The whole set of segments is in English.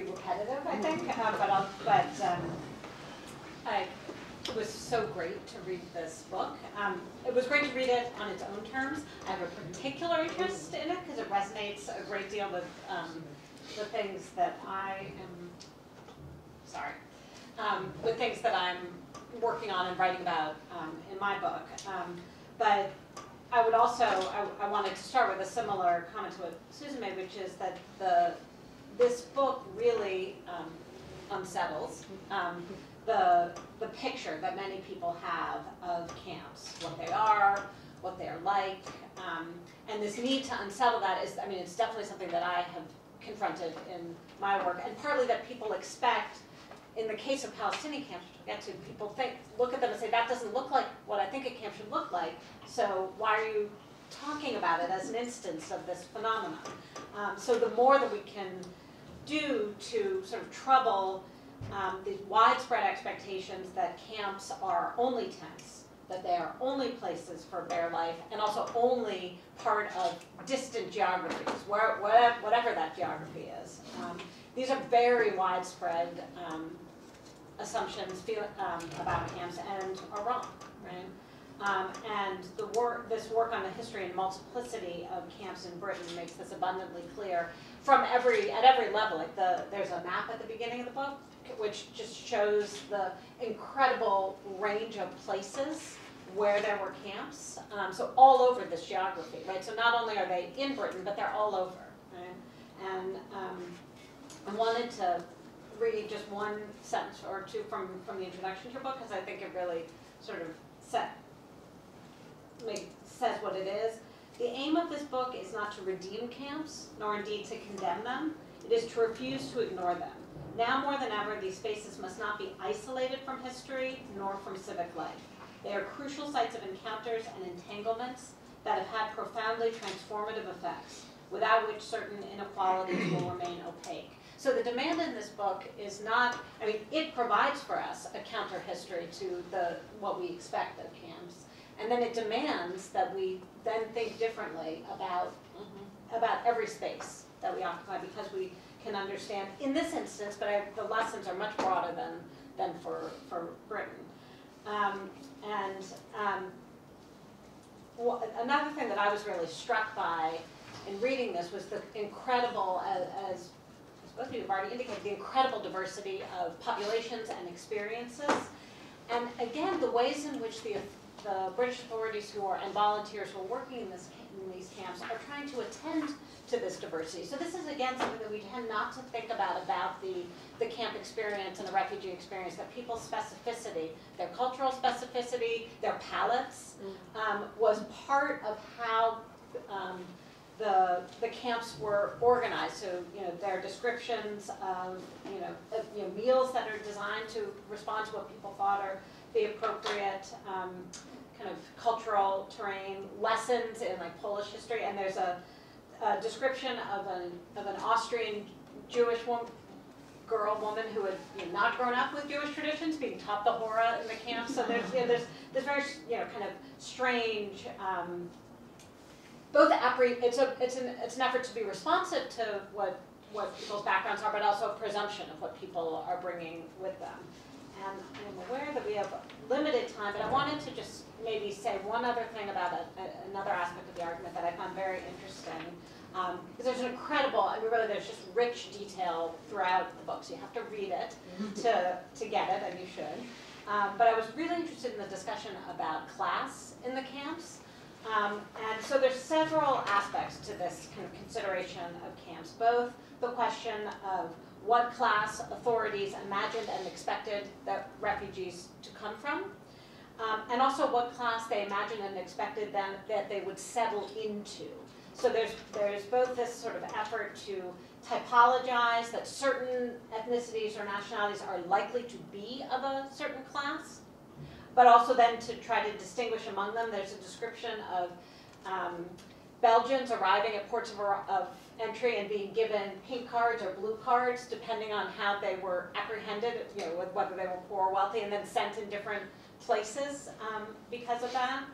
repetitive, I think, uh, but I'll, but um, I, it was so great to read this book. Um, it was great to read it on its own terms. I have a particular interest in it because it resonates a great deal with um, the things that I am, sorry, um, with things that I'm working on and writing about um, in my book. But I would also, I, I wanted to start with a similar comment to what Susan made, which is that the this book really um, unsettles um, the, the picture that many people have of camps, what they are, what they're like. Um, and this need to unsettle that is, I mean, it's definitely something that I have confronted in my work, and partly that people expect, in the case of Palestinian camps, which we'll get to, people think, look at them and say, that doesn't look like what I think a camp should look like, so why are you talking about it as an instance of this phenomenon? Um, so the more that we can do to sort of trouble um, these widespread expectations that camps are only tents, that they are only places for bare life, and also only part of distant geographies, where, whatever, whatever that geography is. Um, these are very widespread um, assumptions feel, um, about camps and are wrong, right? Um, and the work, this work on the history and multiplicity of camps in Britain makes this abundantly clear from every, at every level. Like the, there's a map at the beginning of the book, which just shows the incredible range of places where there were camps. Um, so all over this geography, right? So not only are they in Britain, but they're all over, right? And um, I wanted to read just one sentence or two from, from the introduction to your book, because I think it really sort of set, make, says what it is. The aim of this book is not to redeem camps, nor indeed to condemn them. It is to refuse to ignore them. Now more than ever, these spaces must not be isolated from history, nor from civic life. They are crucial sites of encounters and entanglements that have had profoundly transformative effects, without which certain inequalities will remain opaque. So the demand in this book is not, I mean, it provides for us a counter history to the what we expect of camps. And then it demands that we then think differently about, mm-hmm. about every space that we occupy because we can understand, in this instance, but I, the lessons are much broader than, than for, for Britain. Um, and um, another thing that I was really struck by in reading this was the incredible, as, as both of you have already indicated, the incredible diversity of populations and experiences. And again, the ways in which the the British authorities who are, and volunteers who are working in, this, in these camps are trying to attend to this diversity. So this is again something that we tend not to think about about the, the camp experience and the refugee experience, that people's specificity, their cultural specificity, their palates, mm. um, was part of how um, the, the camps were organized. So, you know, their descriptions of, you know, of, you know, meals that are designed to respond to what people thought are the appropriate um, kind of cultural terrain, lessons in like Polish history, and there's a, a description of an, of an Austrian Jewish woman, girl, woman who had you know, not grown up with Jewish traditions, being taught the Hora in the camp. So there's, you know, there's this very, you know, kind of strange, um, both appre- it's a, it's an, it's an effort to be responsive to what, what people's backgrounds are, but also a presumption of what people are bringing with them. And I'm aware that we have limited time, but I wanted to just maybe say one other thing about a, a, another aspect of the argument that I found very interesting. Because um, there's an incredible, I mean, really, there's just rich detail throughout the book, so you have to read it to, to get it, and you should. Um, but I was really interested in the discussion about class in the camps. Um, and so there's several aspects to this kind of consideration of camps, both the question of what class authorities imagined and expected that refugees to come from, um, and also what class they imagined and expected them that they would settle into. So there's, there's both this sort of effort to typologize that certain ethnicities or nationalities are likely to be of a certain class, but also then to try to distinguish among them. There's a description of um, Belgians arriving at ports of, of entry and being given pink cards or blue cards, depending on how they were apprehended, you know, whether they were poor or wealthy, and then sent in different places um, because of that.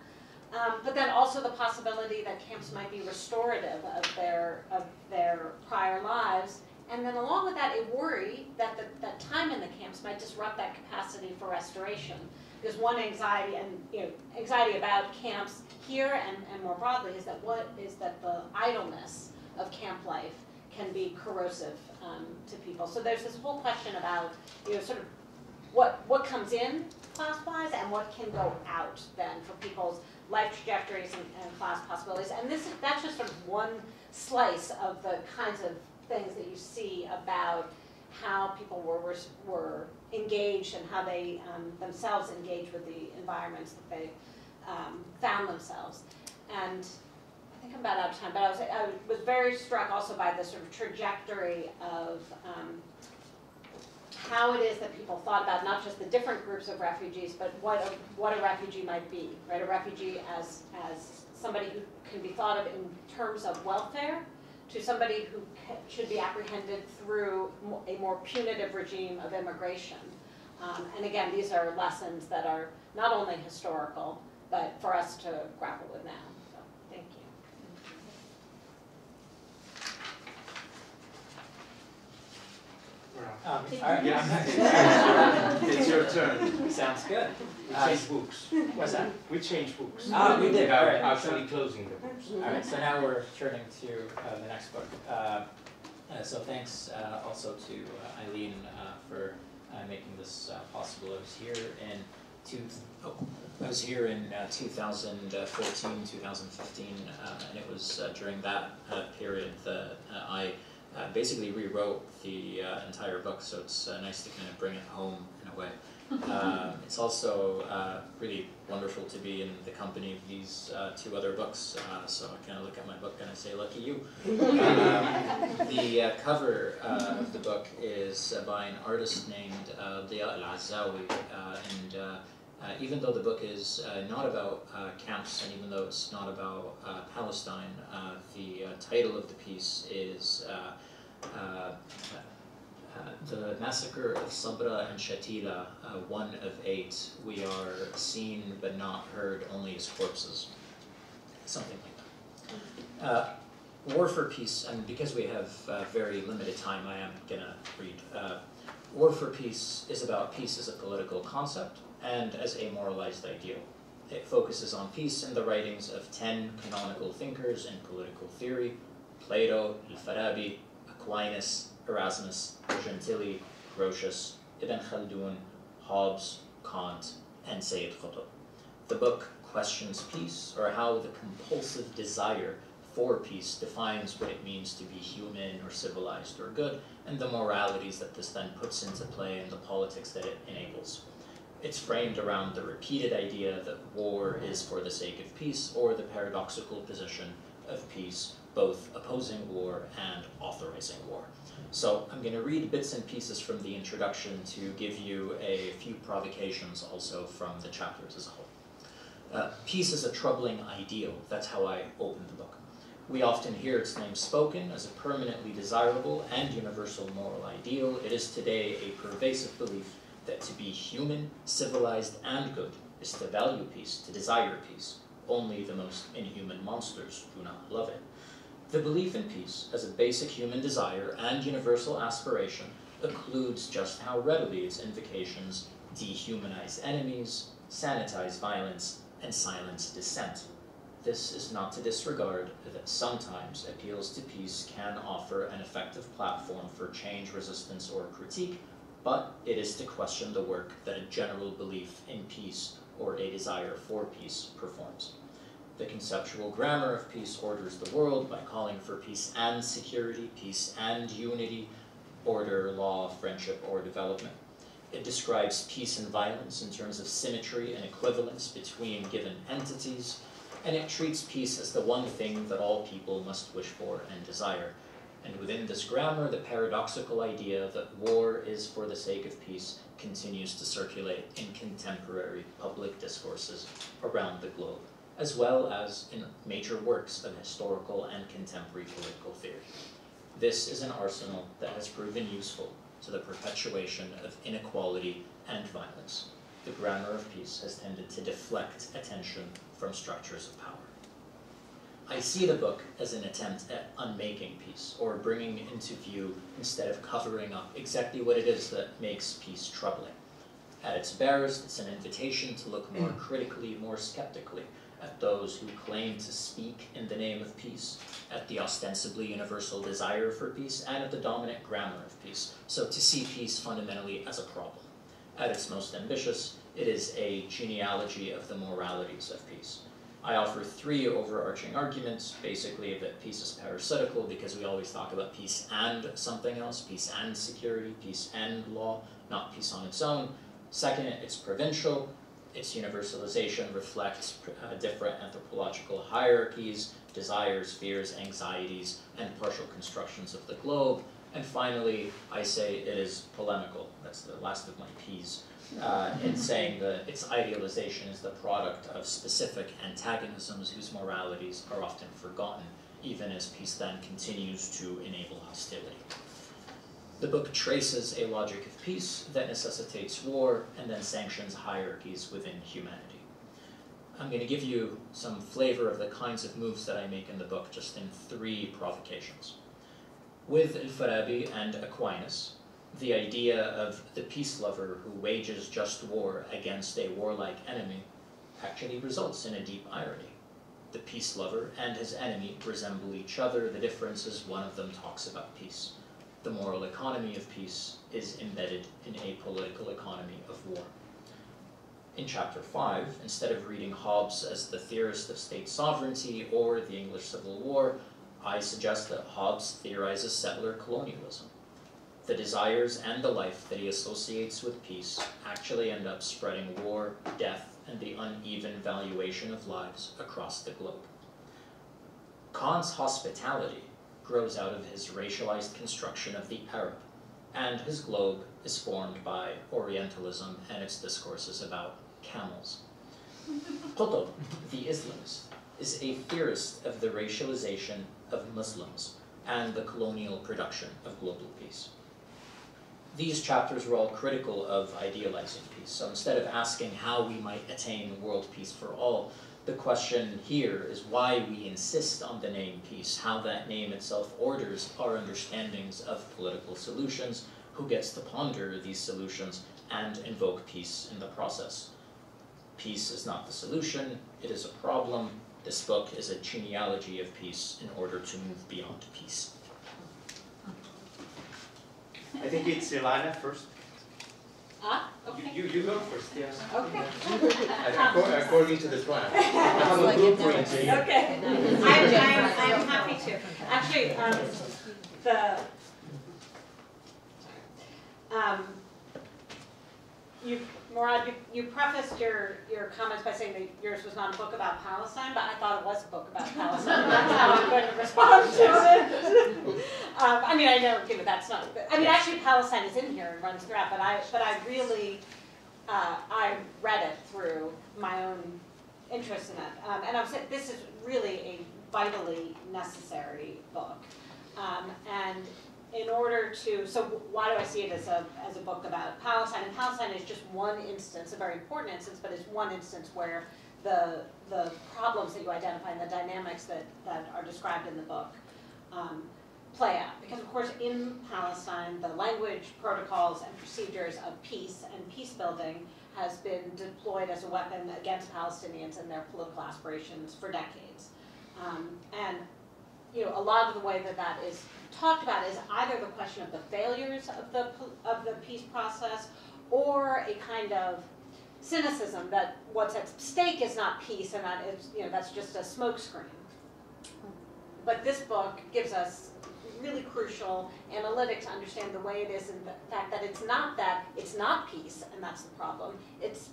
Um, but then also the possibility that camps might be restorative of their, of their prior lives And then along with that, a worry that the, that time in the camps might disrupt that capacity for restoration. Because one anxiety and you know anxiety about camps here and, and more broadly is that what is that the idleness of camp life can be corrosive um, to people. So there's this whole question about you know sort of what what comes in class-wise and what can go out then for people's life trajectories and, and class possibilities. And this is, that's just sort of one slice of the kinds of things that you see about how people were, were, were engaged and how they um, themselves engaged with the environments that they um, found themselves. And I think I'm about out of time, but I was, I was very struck also by the sort of trajectory of um, how it is that people thought about not just the different groups of refugees, but what a, what a refugee might be, right? A refugee as, as somebody who can be thought of in terms of welfare, to somebody who should be apprehended through a more punitive regime of immigration. Um, and again, these are lessons that are not only historical, but for us to grapple with now. So, thank you. Um, Yeah. It's your turn. Sounds good. We Uh, change books. What's that? We change books. Ah, we did, Without alright. Actually closing the books. All right, so now we're turning to uh, the next book. Uh, uh, so thanks uh, also to uh, Eileen uh, for uh, making this uh, possible. I was here in two, oh, I was here in uh, 2014, 2015, uh, and it was uh, during that uh, period that uh, I uh, basically rewrote the uh, entire book. So it's uh, nice to kind of bring it home in a way. Um, it's also uh, really wonderful to be in the company of these uh, two other books. Uh, so I kind of look at my book and I say, "Lucky you." Um, the uh, cover uh, of the book is uh, by an artist named uh, Dia Al Azawi, uh, and uh, even though the book is uh, not about uh, camps and even though it's not about uh, Palestine, uh, the uh, title of the piece is. The massacre of Sabra and Shatila, one of eight, we are seen but not heard only as corpses. Something like that. War for Peace, and because we have very limited time, I am gonna read. Uh, War for Peace is about peace as a political concept and as a moralized ideal. It focuses on peace in the writings of ten canonical thinkers in political theory Plato, Al-Farabi, Aquinas, Erasmus, Gentili, Grotius, Ibn Khaldun, Hobbes, Kant, and Sayyid Qutb. The book questions peace, or how the compulsive desire for peace defines what it means to be human or civilized or good, and the moralities that this then puts into play and the politics that it enables. It's framed around the repeated idea that war is for the sake of peace, or the paradoxical position of peace, both opposing war and authorizing war. So I'm going to read bits and pieces from the introduction to give you a few provocations also from the chapters as a whole. Uh, peace is a troubling ideal. That's how I opened the book. We often hear its name spoken as a permanently desirable and universal moral ideal. It is today a pervasive belief that to be human, civilized, and good is to value peace, to desire peace. Only the most inhuman monsters do not love it. The belief in peace as a basic human desire and universal aspiration occludes just how readily its invocations dehumanize enemies, sanitize violence, and silence dissent. This is not to disregard that sometimes appeals to peace can offer an effective platform for change, resistance, or critique, but it is to question the work that a general belief in peace or a desire for peace performs. The conceptual grammar of peace orders the world by calling for peace and security, peace and unity, order, law, friendship, or development. It describes peace and violence in terms of symmetry and equivalence between given entities, and it treats peace as the one thing that all people must wish for and desire. And within this grammar, the paradoxical idea that war is for the sake of peace continues to circulate in contemporary public discourses around the globe as well as in major works of historical and contemporary political theory. This is an arsenal that has proven useful to the perpetuation of inequality and violence. The grammar of peace has tended to deflect attention from structures of power. I see the book as an attempt at unmaking peace, or bringing into view, instead of covering up, exactly what it is that makes peace troubling. At its barest, it's an invitation to look more hmm. critically, more skeptically, at those who claim to speak in the name of peace, at the ostensibly universal desire for peace, and at the dominant grammar of peace. So to see peace fundamentally as a problem. At its most ambitious, it is a genealogy of the moralities of peace. I offer three overarching arguments, basically that peace is parasitical because we always talk about peace and something else, peace and security, peace and law, not peace on its own. Second, it's provincial, its universalization reflects uh, different anthropological hierarchies, desires, fears, anxieties, and partial constructions of the globe. And finally, I say it is polemical. That's the last of my P's. Uh, in saying that its idealization is the product of specific antagonisms whose moralities are often forgotten, even as peace then continues to enable hostility. The book traces a logic of peace that necessitates war and then sanctions hierarchies within humanity. I'm going to give you some flavor of the kinds of moves that I make in the book just in three provocations. With Al-Farabi and Aquinas, the idea of the peace lover who wages just war against a warlike enemy actually results in a deep irony. The peace lover and his enemy resemble each other, the difference is one of them talks about peace the moral economy of peace is embedded in a political economy of war. In chapter 5, instead of reading Hobbes as the theorist of state sovereignty or the English Civil War, I suggest that Hobbes theorizes settler colonialism. The desires and the life that he associates with peace actually end up spreading war, death, and the uneven valuation of lives across the globe. Kant's hospitality grows out of his racialized construction of the Arab, and his globe is formed by Orientalism and its discourses about camels. Qutb, the Islamist, is a theorist of the racialization of Muslims and the colonial production of global peace. These chapters were all critical of idealizing peace, so instead of asking how we might attain world peace for all, the question here is why we insist on the name peace, how that name itself orders our understandings of political solutions, who gets to ponder these solutions, and invoke peace in the process. Peace is not the solution, it is a problem. This book is a genealogy of peace in order to move beyond peace. I think it's Ilana first. Ah, You, okay. you, you go first, yes. Okay. According, according to the plan. I have a blueprint here. Okay, I'm, I'm, I'm happy to. Actually, um, the, um, you, Murad, you, you prefaced your, your comments by saying that yours was not a book about Palestine, but I thought it was a book about Palestine. That's how I'm going to respond to it. Um, I mean, I know, know, that's not, I mean, actually Palestine is in here and runs throughout, but I, but I really, uh, I read it through my own interest in it. Um, and I'm saying, this is really a vitally necessary book. Um, and in order to, so why do I see it as a, as a book about Palestine? And Palestine is just one instance, a very important instance, but it's one instance where the, the problems that you identify and the dynamics that, that are described in the book um, play out. Because of course in Palestine, the language, protocols, and procedures of peace and peace building has been deployed as a weapon against Palestinians and their political aspirations for decades. Um, and you know, a lot of the way that that is talked about is either the question of the failures of the of the peace process, or a kind of cynicism that what's at stake is not peace and that is you know that's just a smokescreen. But this book gives us really crucial analytic to understand the way it is in the fact that it's not that it's not peace and that's the problem. It's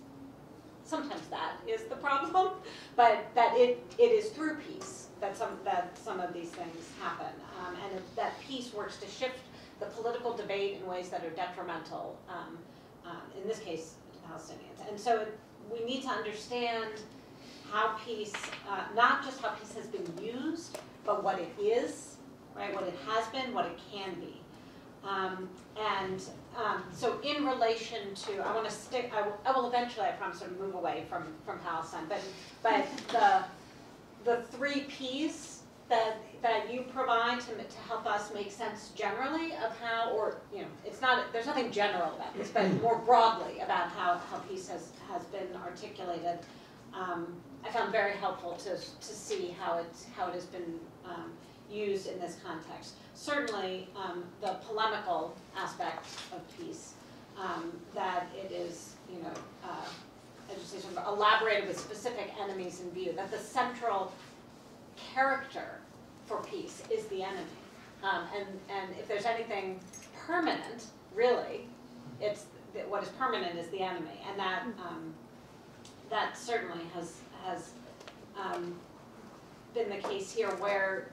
sometimes that is the problem, but that it, it is through peace that some that some of these things happen, um, and that peace works to shift the political debate in ways that are detrimental. Um, um, in this case, to Palestinians, and so it, we need to understand how peace, uh, not just how peace has been used, but what it is, right? What it has been, what it can be. Um, and um, so in relation to, I want to stick, I will, I will eventually, I promise, sort of move away from, from Palestine, but, but the, the three Ps that, that you provide to, to help us make sense generally of how, or, you know, it's not, there's nothing general about this, but more broadly about how, how peace has, has been articulated, um, I found very helpful to, to see how it's, how it has been, um, used in this context. Certainly, um, the polemical aspect of peace, um, that it is, you know, uh, Elaborated with specific enemies in view, that the central character for peace is the enemy. Um, and, and if there's anything permanent, really, it's, that what is permanent is the enemy. And that, um, that certainly has, has, um, been the case here where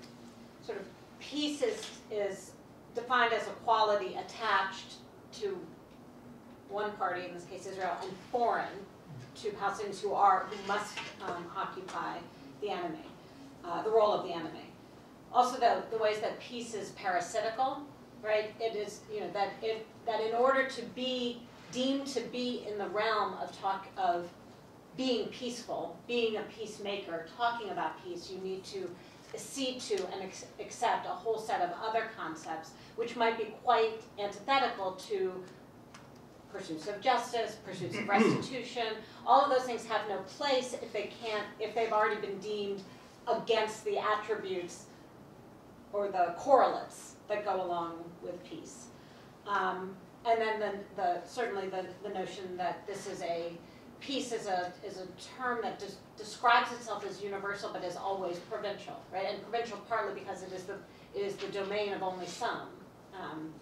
sort of peace is, is defined as a quality attached to one party, in this case Israel, and foreign to Palestinians who are, who must um, occupy the enemy, uh, the role of the enemy. Also, the, the ways that peace is parasitical, right? It is, you know, that it, that in order to be deemed to be in the realm of talk of being peaceful, being a peacemaker, talking about peace, you need to see to and accept a whole set of other concepts which might be quite antithetical to pursuits of justice, pursuits of restitution. All of those things have no place if they can't, if they've already been deemed against the attributes or the correlates that go along with peace. Um, and then the, the certainly the, the notion that this is a peace is a is a term that des- describes itself as universal but is always provincial, right? And provincial partly because it is the it is the domain of only some. Um,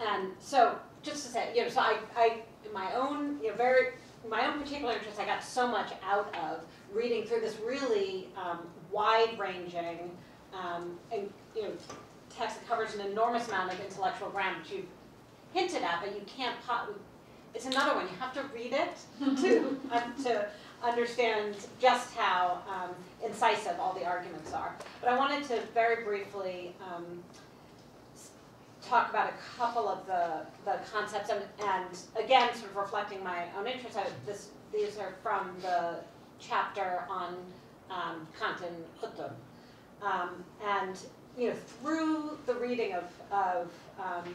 and so just to say, you know, so I, I in my own you know very my own particular interest, I got so much out of reading through this really um, wide-ranging um, and you know text that covers an enormous amount of intellectual ground, which you've hinted at, but you can't. It's another one. You have to read it to uh, to understand just how um, incisive all the arguments are. But I wanted to very briefly um, talk about a couple of the, the concepts, and, and again, sort of reflecting my own interest. I, this, these are from the chapter on um, Kant and Qutb. Um, and you know, through the reading of, of um,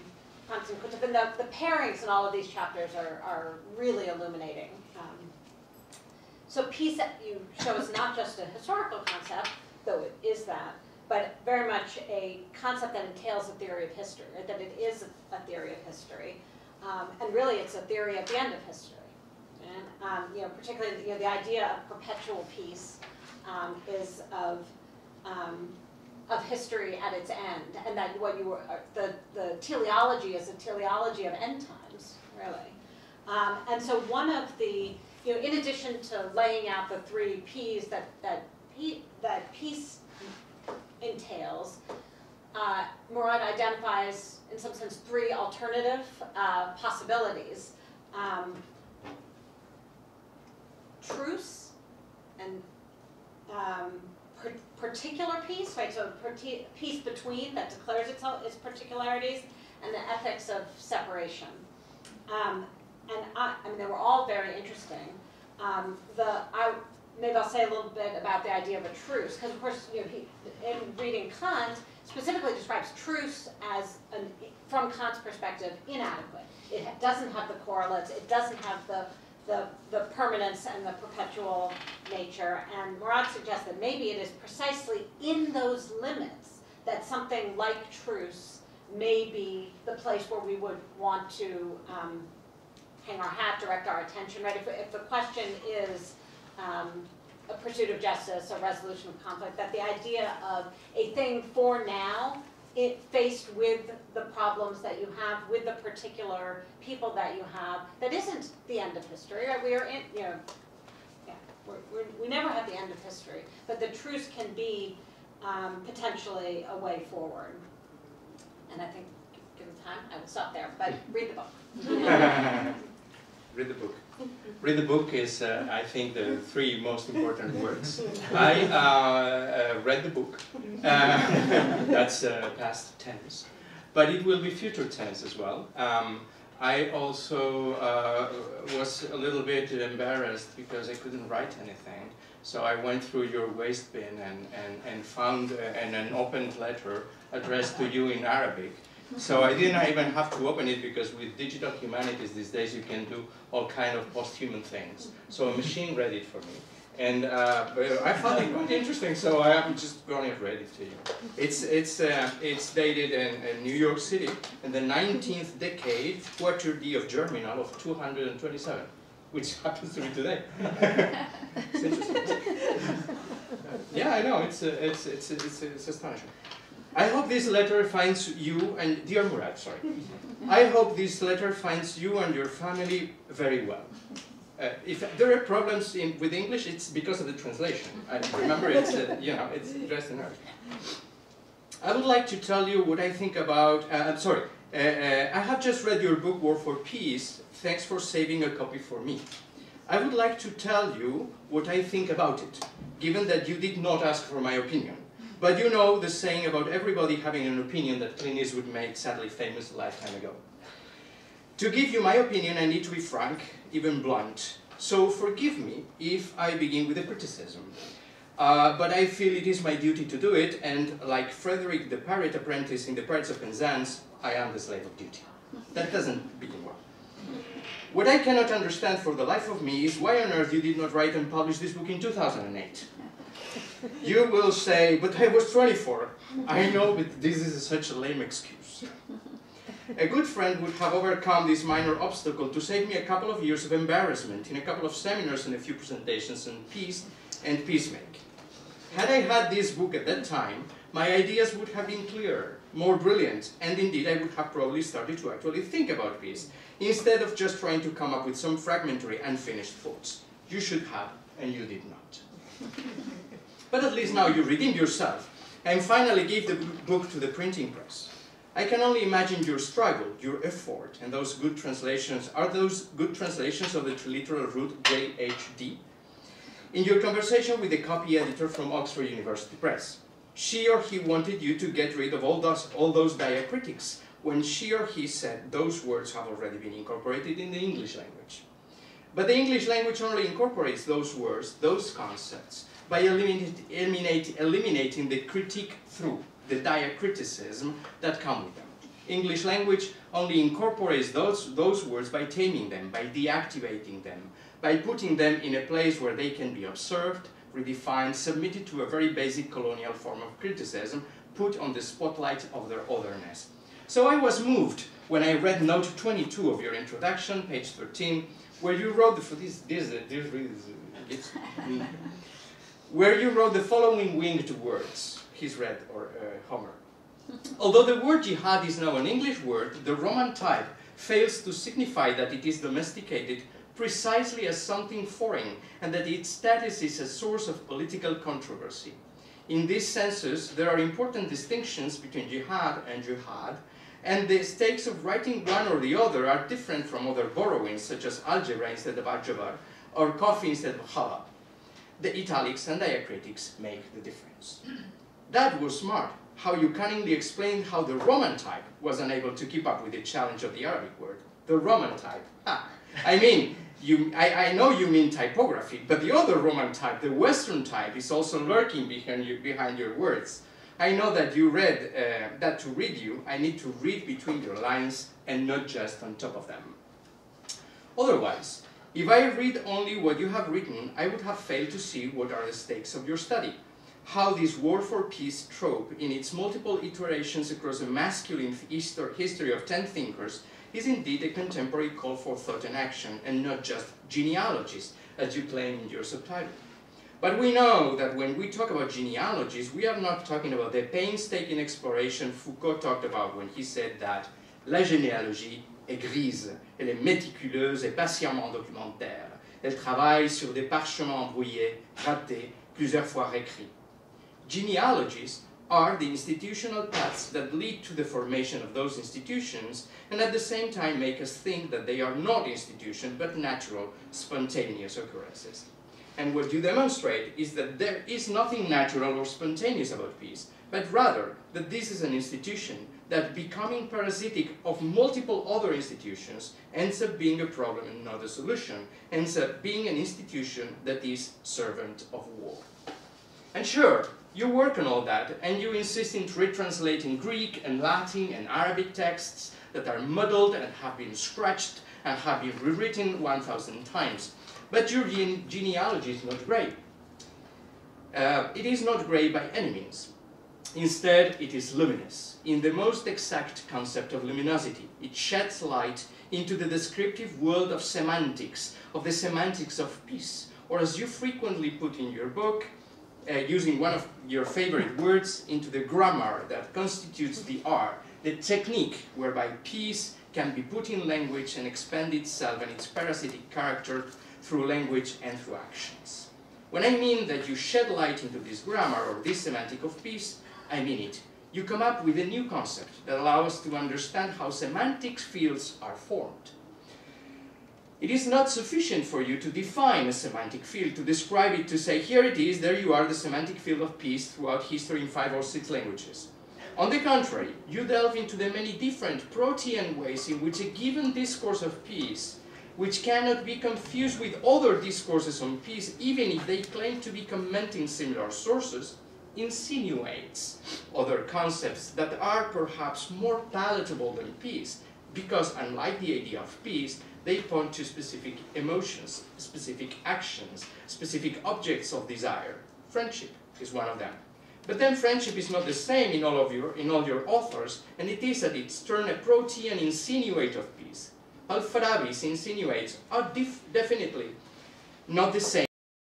Kant and Qutb, and the, the pairings in all of these chapters are, are really illuminating. Um, so peace you show is not just a historical concept, though it is that, but very much a concept that entails a theory of history, right? that it is a, theory of history. Um, and really it's a theory of the end of history. And, um, you know, particularly, you know, the idea of perpetual peace um, is of, um, of history at its end, and that what you were, uh, the, the teleology is a teleology of end times, really. Um, and so one of the, you know, in addition to laying out the three P's that, that, that peace entails, uh, Murad identifies, in some sense, three alternative uh, possibilities. Um, truce and um, par- particular peace, right? So peace between that declares itself its particularities, and the ethics of separation. Um, and I, I mean, they were all very interesting. Um, the I maybe I'll say a little bit about the idea of a truce, because of course, you know, he, in reading Kant, specifically describes truce as an, from Kant's perspective, inadequate. It doesn't have the correlates. It doesn't have the the, the permanence and the perpetual nature. And Murad suggests that maybe it is precisely in those limits that something like truce may be the place where we would want to um, hang our hat, direct our attention, right? If, if the question is um, a pursuit of justice, a resolution of conflict, that the idea of a thing for now, it faced with the problems that you have, with the particular people that you have, that isn't the end of history, right? We are in, you know, yeah, we're, we're, we never have the end of history, but the truce can be um, potentially a way forward. And I think, given time, I will stop there, but read the book. Read the book. Read the book is, uh, I think, the three most important words. I uh, uh, read the book. Uh, that's uh, past tense. But it will be future tense as well. Um, I also uh, was a little bit embarrassed because I couldn't write anything. So I went through your waste bin and, and, and found uh, an, an opened letter addressed to you in Arabic. So I didn't even have to open it because with digital humanities these days you can do all kind of post-human things. So a machine read it for me. And uh, I found it quite interesting, so I am just going to read it to you. It's, it's, uh, it's dated in, in, New York City in the 19th decade, Quartidi of Germinal of 227, which happens to be today. it's interesting. yeah, I know, it's, uh, it's, it's, it's, it's astonishing. I hope this letter finds you and, dear Murad, sorry. I hope this letter finds you and your family very well. Uh, if there are problems in, with English, it's because of the translation. I remember it's, uh, you know, it's addressed in Arabic. I would like to tell you what I think about, uh, I'm sorry, uh, uh, I have just read your book, War for Peace. Thanks for saving a copy for me. I would like to tell you what I think about it, given that you did not ask for my opinion. But you know the saying about everybody having an opinion that Clint Eastwood made sadly famous a lifetime ago. To give you my opinion, I need to be frank, even blunt. So forgive me if I begin with a criticism. Uh, but I feel it is my duty to do it, and like Frederick the Pirate Apprentice in The Pirates of Penzance, I am the slave of duty. That doesn't begin well. What I cannot understand for the life of me is why on earth you did not write and publish this book in 2008. You will say, but I was 24. I know, but this is such a lame excuse. A good friend would have overcome this minor obstacle to save me a couple of years of embarrassment in a couple of seminars and a few presentations on peace and peacemaking. Had I had this book at that time, my ideas would have been clearer, more brilliant, and indeed I would have probably started to actually think about peace, instead of just trying to come up with some fragmentary, unfinished thoughts. You should have, and you did not. but at least now you redeemed yourself, and finally gave the book to the printing press. I can only imagine your struggle, your effort, and those good translations. Are those good translations of the literal root JHD? In your conversation with the copy editor from Oxford University Press, she or he wanted you to get rid of all those, all those diacritics when she or he said those words have already been incorporated in the English language. But the English language only incorporates those words, those concepts, by eliminate, eliminate, eliminating the critique through the diacriticism that come with them. English language only incorporates those, those words by taming them, by deactivating them, by putting them in a place where they can be observed, redefined, submitted to a very basic colonial form of criticism, put on the spotlight of their otherness. So I was moved when I read note 22 of your introduction, page 13, where you wrote for this, this, this, this where you wrote the following winged words he's read or uh, Homer. Although the word jihad is now an English word, the Roman type fails to signify that it is domesticated precisely as something foreign and that its status is a source of political controversy. In these senses, there are important distinctions between jihad and jihad, and the stakes of writing one or the other are different from other borrowings, such as algebra instead of algebra, or coffee instead of halal. The italics and diacritics make the difference. That was smart, how you cunningly explained how the Roman type was unable to keep up with the challenge of the Arabic word. The Roman type. Ah, I mean, you, I, I know you mean typography, but the other Roman type, the Western type, is also lurking behind, you, behind your words. I know that you read, uh, that to read you, I need to read between your lines and not just on top of them. Otherwise, if I read only what you have written, I would have failed to see what are the stakes of your study how this war for peace trope, in its multiple iterations across a masculine history of ten thinkers, is indeed a contemporary call for thought and action, and not just genealogies, as you claim in your subtitle. But we know that when we talk about genealogies, we are not talking about the painstaking exploration Foucault talked about when he said that la généalogie est grise, elle est méticuleuse et patiemment documentaire. Elle travaille sur des parchements brouillés, ratés, plusieurs fois réécrits. Genealogies are the institutional paths that lead to the formation of those institutions and at the same time make us think that they are not institutions but natural, spontaneous occurrences. And what you demonstrate is that there is nothing natural or spontaneous about peace, but rather that this is an institution that becoming parasitic of multiple other institutions ends up being a problem and not a solution, ends up being an institution that is servant of war. And sure, you work on all that, and you insist in retranslating Greek and Latin and Arabic texts that are muddled and have been scratched and have been rewritten 1,000 times. But your gene genealogy is not grey. Uh, it is not grey by any means. Instead, it is luminous, in the most exact concept of luminosity. It sheds light into the descriptive world of semantics, of the semantics of peace, or as you frequently put in your book, uh, using one of your favorite words, into the grammar that constitutes the art, the technique whereby peace can be put in language and expand itself and its parasitic character through language and through actions. When I mean that you shed light into this grammar or this semantic of peace, I mean it. You come up with a new concept that allows us to understand how semantic fields are formed. It is not sufficient for you to define a semantic field, to describe it, to say, here it is, there you are, the semantic field of peace throughout history in five or six languages. On the contrary, you delve into the many different protean ways in which a given discourse of peace, which cannot be confused with other discourses on peace, even if they claim to be commenting similar sources, insinuates other concepts that are perhaps more palatable than peace, because unlike the idea of peace, they point to specific emotions, specific actions, specific objects of desire. Friendship is one of them. But then friendship is not the same in all of your in all your authors, and it is at its turn a protean insinuate of peace. Al-Farabi's insinuates oh, are definitely not the same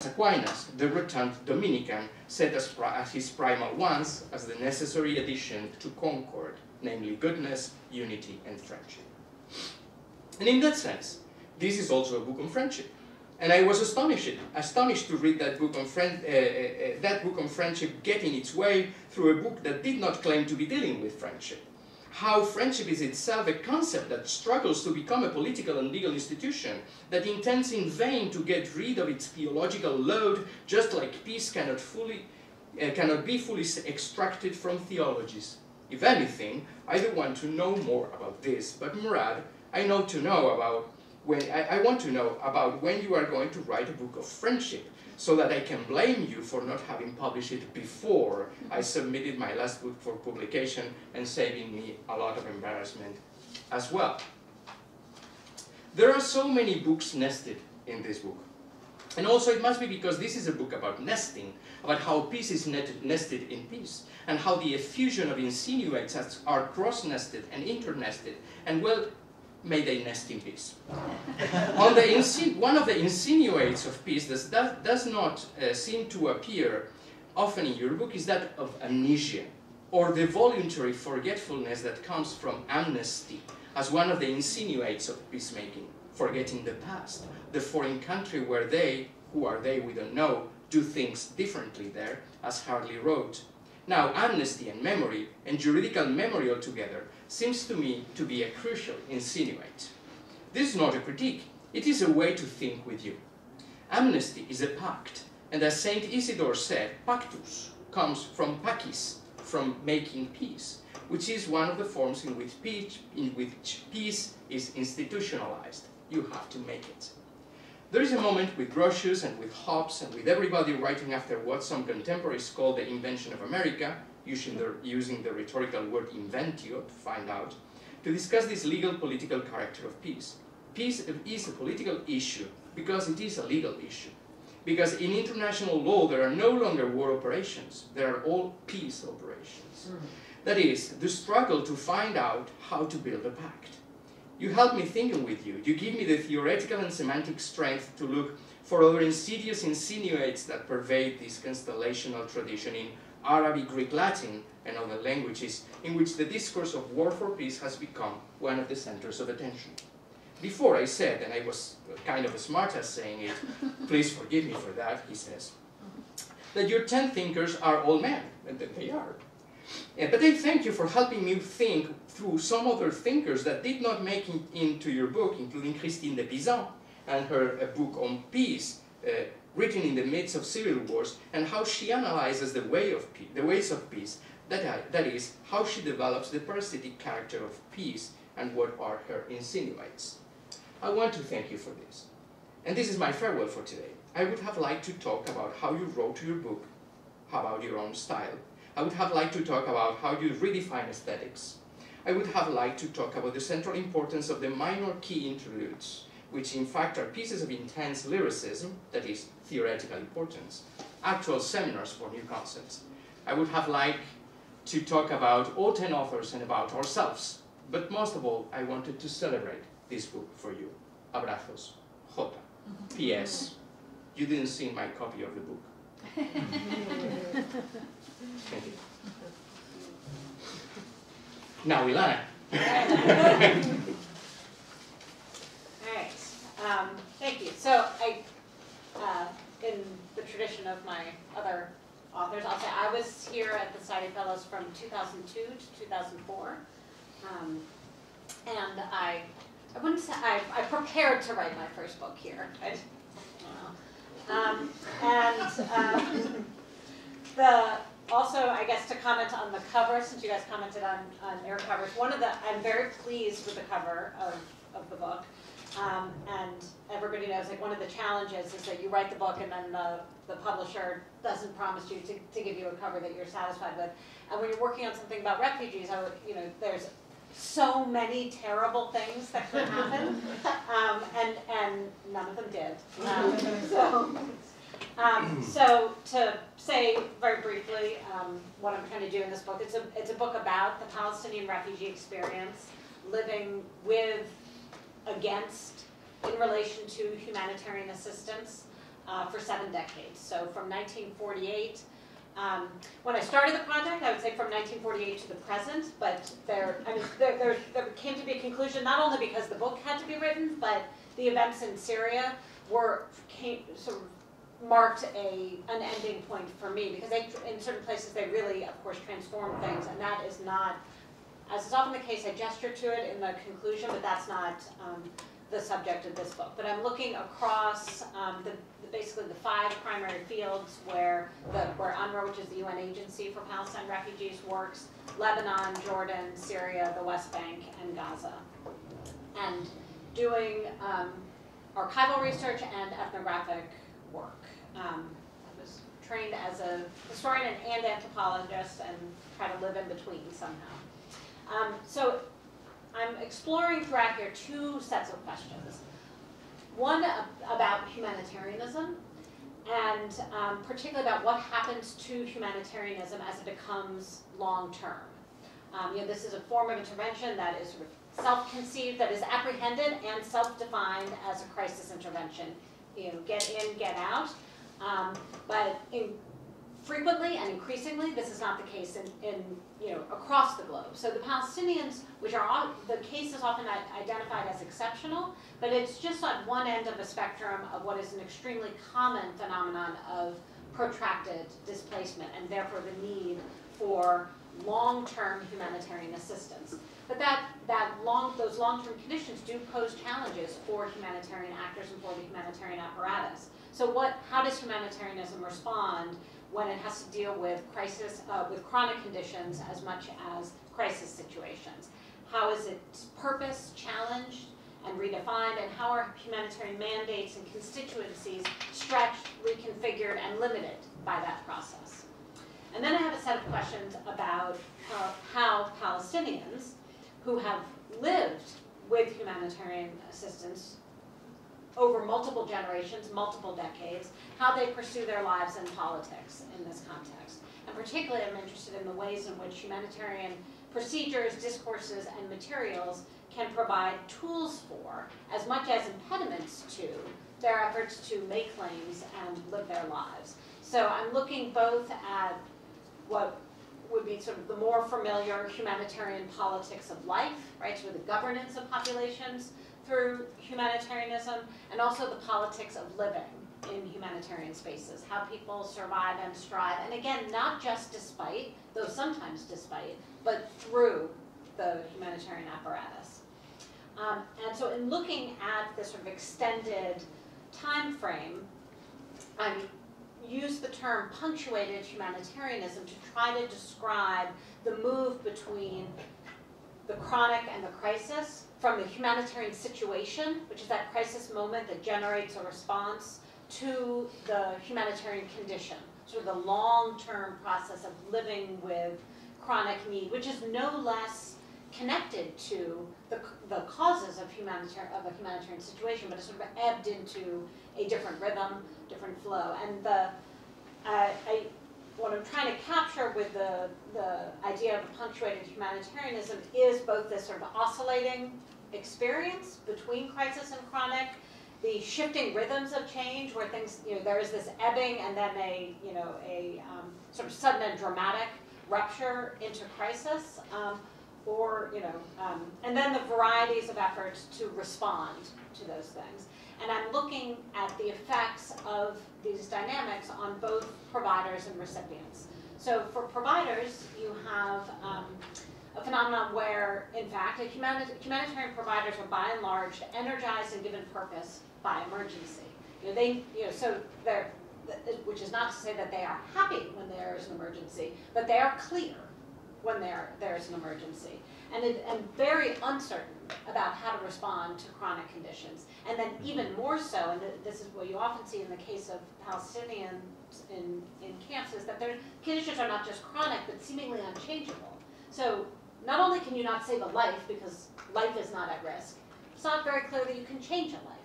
Aquinas, the rotund Dominican, set as, as his primal ones as the necessary addition to concord, namely goodness, unity, and friendship. And in that sense, this is also a book on friendship. And I was astonished, astonished to read that book on friend, uh, uh, that book on friendship getting its way through a book that did not claim to be dealing with friendship. How friendship is itself a concept that struggles to become a political and legal institution, that intends in vain to get rid of its theological load, just like peace cannot, fully, uh, cannot be fully extracted from theologies. If anything, I do want to know more about this, but Murad, I know to know about when I, I want to know about when you are going to write a book of friendship so that I can blame you for not having published it before I submitted my last book for publication and saving me a lot of embarrassment as well. There are so many books nested in this book. And also it must be because this is a book about nesting, about how peace is nested in peace, and how the effusion of insinuates are cross-nested and inter-nested, and well, may they nest in peace. On the one of the insinuates of peace that does, not uh, seem to appear often in your book is that of amnesia, or the voluntary forgetfulness that comes from amnesty, as one of the insinuates of peacemaking, forgetting the past, the foreign country where they, who are they, we don't know, do things differently there, as Hartley wrote. Now, amnesty and memory, and juridical memory altogether, seems to me to be a crucial insinuate. This is not a critique, it is a way to think with you. Amnesty is a pact, and as Saint Isidore said, pactus comes from pacis, from making peace, which is one of the forms in which peace, in which peace is institutionalized. You have to make it. There is a moment with Grotius and with Hobbes and with everybody writing after what some contemporaries call the invention of America, using the, using the rhetorical word inventio to find out, to discuss this legal political character of peace. Peace is a political issue because it is a legal issue. Because in international law there are no longer war operations, there are all peace operations. Mm. That is, the struggle to find out how to build a pact. You help me thinking with you. You give me the theoretical and semantic strength to look for other insidious insinuates that pervade this constellational tradition in Arabic, Greek, Latin, and other languages, in which the discourse of war for peace has become one of the centers of attention. Before I said, and I was kind of smart smartass saying it, please forgive me for that, he says, that your ten thinkers are all men, and that they are. Yeah, but I thank you for helping me think through some other thinkers that did not make it into your book, including Christine de Pizan and her book on peace, uh, written in the midst of civil wars, and how she analyzes the, way of the ways of peace That, I, that is, how she develops the parasitic character of peace and what are her insinuates. I want to thank you for this. And this is my farewell for today. I would have liked to talk about how you wrote your book, about your own style. I would have liked to talk about how you redefine aesthetics. I would have liked to talk about the central importance of the minor key interludes, which in fact are pieces of intense lyricism, that is, theoretical importance, actual seminars for new concepts. I would have liked to talk about all 10 authors and about ourselves, but most of all, I wanted to celebrate this book for you. Abrazos, J. Mm-hmm. P.S. You didn't see my copy of the book. Thank you. Now, Ilana. Um, thank you. So I, uh, in the tradition of my other authors, I'll say I was here at the Society Fellows from 2002 to 2004. Um, and I, I wouldn't say, I, I prepared to write my first book here. I, know. um, and um, the, also, I guess to comment on the cover, since you guys commented on, on their covers, one of the, I'm very pleased with the cover of, of the book. Um, and everybody knows, like, one of the challenges is that you write the book and then the, the publisher doesn't promise you to, to give you a cover that you're satisfied with. And when you're working on something about refugees, I would, you know, there's so many terrible things that could happen, um, and, and none of them did. Um, so, um, so to say very briefly um, what I'm trying to do in this book, it's a, it's a book about the Palestinian refugee experience, living with, against, in relation to humanitarian assistance uh, for seven decades. So from 1948, um, when I started the project, I would say from 1948 to the present, but there, I mean, there, there, there came to be a conclusion not only because the book had to be written, but the events in Syria were came, sort of marked a an ending point for me because they in certain places they really of course transformed things and that is not as is often the case I gesture to it in the conclusion but that's not um, the subject of this book but I'm looking across um, the, the, basically the five primary fields where the where UNRWA which is the UN agency for Palestine refugees works Lebanon Jordan Syria the West Bank and Gaza and doing um, archival research and ethnographic work. Um, I was trained as a historian and anthropologist and try to live in between somehow. Um, so I'm exploring throughout here two sets of questions. One about humanitarianism and um, particularly about what happens to humanitarianism as it becomes long-term. Um, you know, this is a form of intervention that is self-conceived, that is apprehended and self-defined as a crisis intervention you know, get in, get out. Um, but in, frequently and increasingly, this is not the case in, in, you know, across the globe. So the Palestinians, which are the case is often identified as exceptional, but it's just on one end of a spectrum of what is an extremely common phenomenon of protracted displacement and therefore the need for long-term humanitarian assistance. But that, that long, those long-term conditions do pose challenges for humanitarian actors and for the humanitarian apparatus. So what, how does humanitarianism respond when it has to deal with crisis, uh, with chronic conditions as much as crisis situations? How is its purpose challenged and redefined, and how are humanitarian mandates and constituencies stretched, reconfigured, and limited by that process? And then I have a set of questions about uh, how Palestinians who have lived with humanitarian assistance over multiple generations, multiple decades, how they pursue their lives in politics in this context. And particularly I'm interested in the ways in which humanitarian procedures, discourses, and materials can provide tools for, as much as impediments to, their efforts to make claims and live their lives. So I'm looking both at what would be sort of the more familiar humanitarian politics of life, right, so the governance of populations through humanitarianism, and also the politics of living in humanitarian spaces, how people survive and strive, and again, not just despite, though sometimes despite, but through the humanitarian apparatus. Um, and so in looking at this sort of extended time frame, I'm use the term punctuated humanitarianism to try to describe the move between the chronic and the crisis, from the humanitarian situation, which is that crisis moment that generates a response, to the humanitarian condition, sort of the long-term process of living with chronic need, which is no less connected to the, the causes of humanitarian of a humanitarian situation, but it's sort of ebbed into a different rhythm, different flow. And the uh, I, what I'm trying to capture with the the idea of punctuated humanitarianism is both this sort of oscillating experience between crisis and chronic, the shifting rhythms of change where things, you know, there is this ebbing and then a, you know, a um, sort of sudden and dramatic rupture into crisis, um, or, you know, um, and then the varieties of efforts to respond to those things. And I'm looking at the effects of these dynamics on both providers and recipients. So for providers, you have um, a phenomenon where, in fact, humanit humanitarian providers are by and large energized and given purpose by emergency. You know, they, you know, so they're, which is not to say that they are happy when there is an emergency, but they are clear when there, there's an emergency. And, and very uncertain about how to respond to chronic conditions. And then even more so, and this is what you often see in the case of Palestinians in, in camps, is that their conditions are not just chronic, but seemingly unchangeable. So not only can you not save a life because life is not at risk, it's not very clear that you can change a life.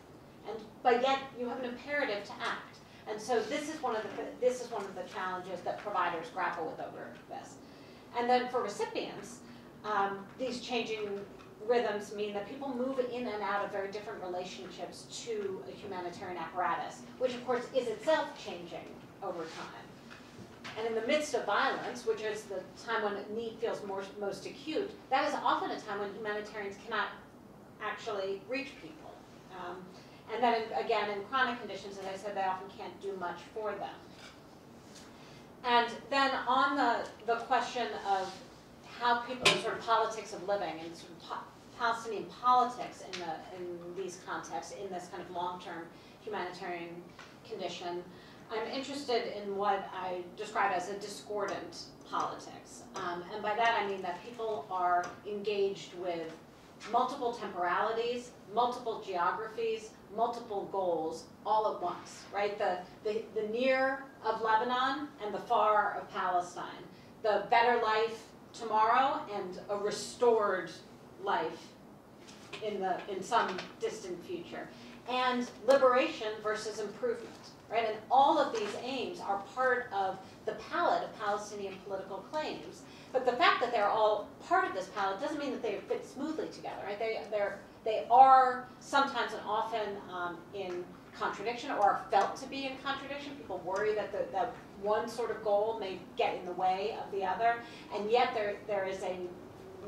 And, but yet you have an imperative to act. And so this is one of the, this is one of the challenges that providers grapple with over this. And then for recipients, um, these changing rhythms mean that people move in and out of very different relationships to a humanitarian apparatus, which of course is itself changing over time. And in the midst of violence, which is the time when need feels more, most acute, that is often a time when humanitarians cannot actually reach people. Um, and then in, again, in chronic conditions, as I said, they often can't do much for them. And then on the, the question of how people, sort of politics of living and sort of po Palestinian politics in, the, in these contexts, in this kind of long-term humanitarian condition, I'm interested in what I describe as a discordant politics. Um, and by that I mean that people are engaged with multiple temporalities, multiple geographies, multiple goals all at once, right? The, the, the near of Lebanon and the far of Palestine. The better life tomorrow and a restored life in, the, in some distant future. And liberation versus improvement, right? And all of these aims are part of the palette of Palestinian political claims. But the fact that they're all part of this palette doesn't mean that they fit smoothly together, right? They, they're they are sometimes and often um, in contradiction or are felt to be in contradiction. People worry that the, one sort of goal may get in the way of the other, and yet there, there is a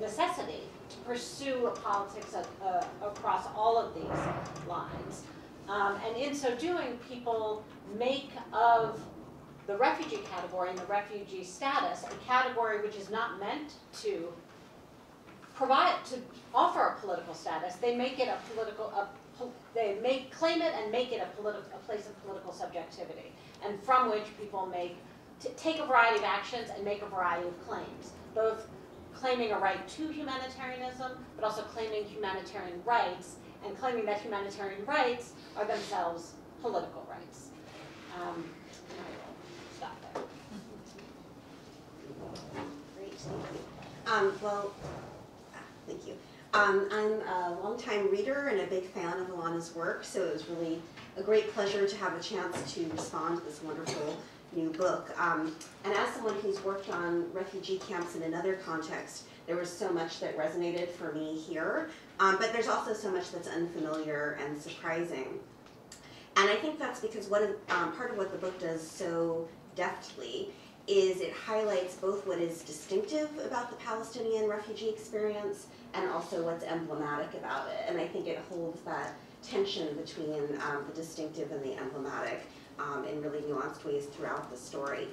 necessity to pursue a politics of, uh, across all of these lines. Um, and in so doing, people make of the refugee category and the refugee status a category which is not meant to provide, to offer a political status, they make it a political, a, they make, claim it and make it a, a place of political subjectivity, and from which people make, take a variety of actions and make a variety of claims, both claiming a right to humanitarianism, but also claiming humanitarian rights, and claiming that humanitarian rights are themselves political rights. Um, stop there. Great. Um, well, Thank you. Um, I'm a longtime reader and a big fan of Ilana's work, so it was really a great pleasure to have a chance to respond to this wonderful new book. Um, and as someone who's worked on refugee camps in another context, there was so much that resonated for me here, um, but there's also so much that's unfamiliar and surprising. And I think that's because what um, part of what the book does so deftly is it highlights both what is distinctive about the Palestinian refugee experience and also what's emblematic about it. And I think it holds that tension between um, the distinctive and the emblematic um, in really nuanced ways throughout the story.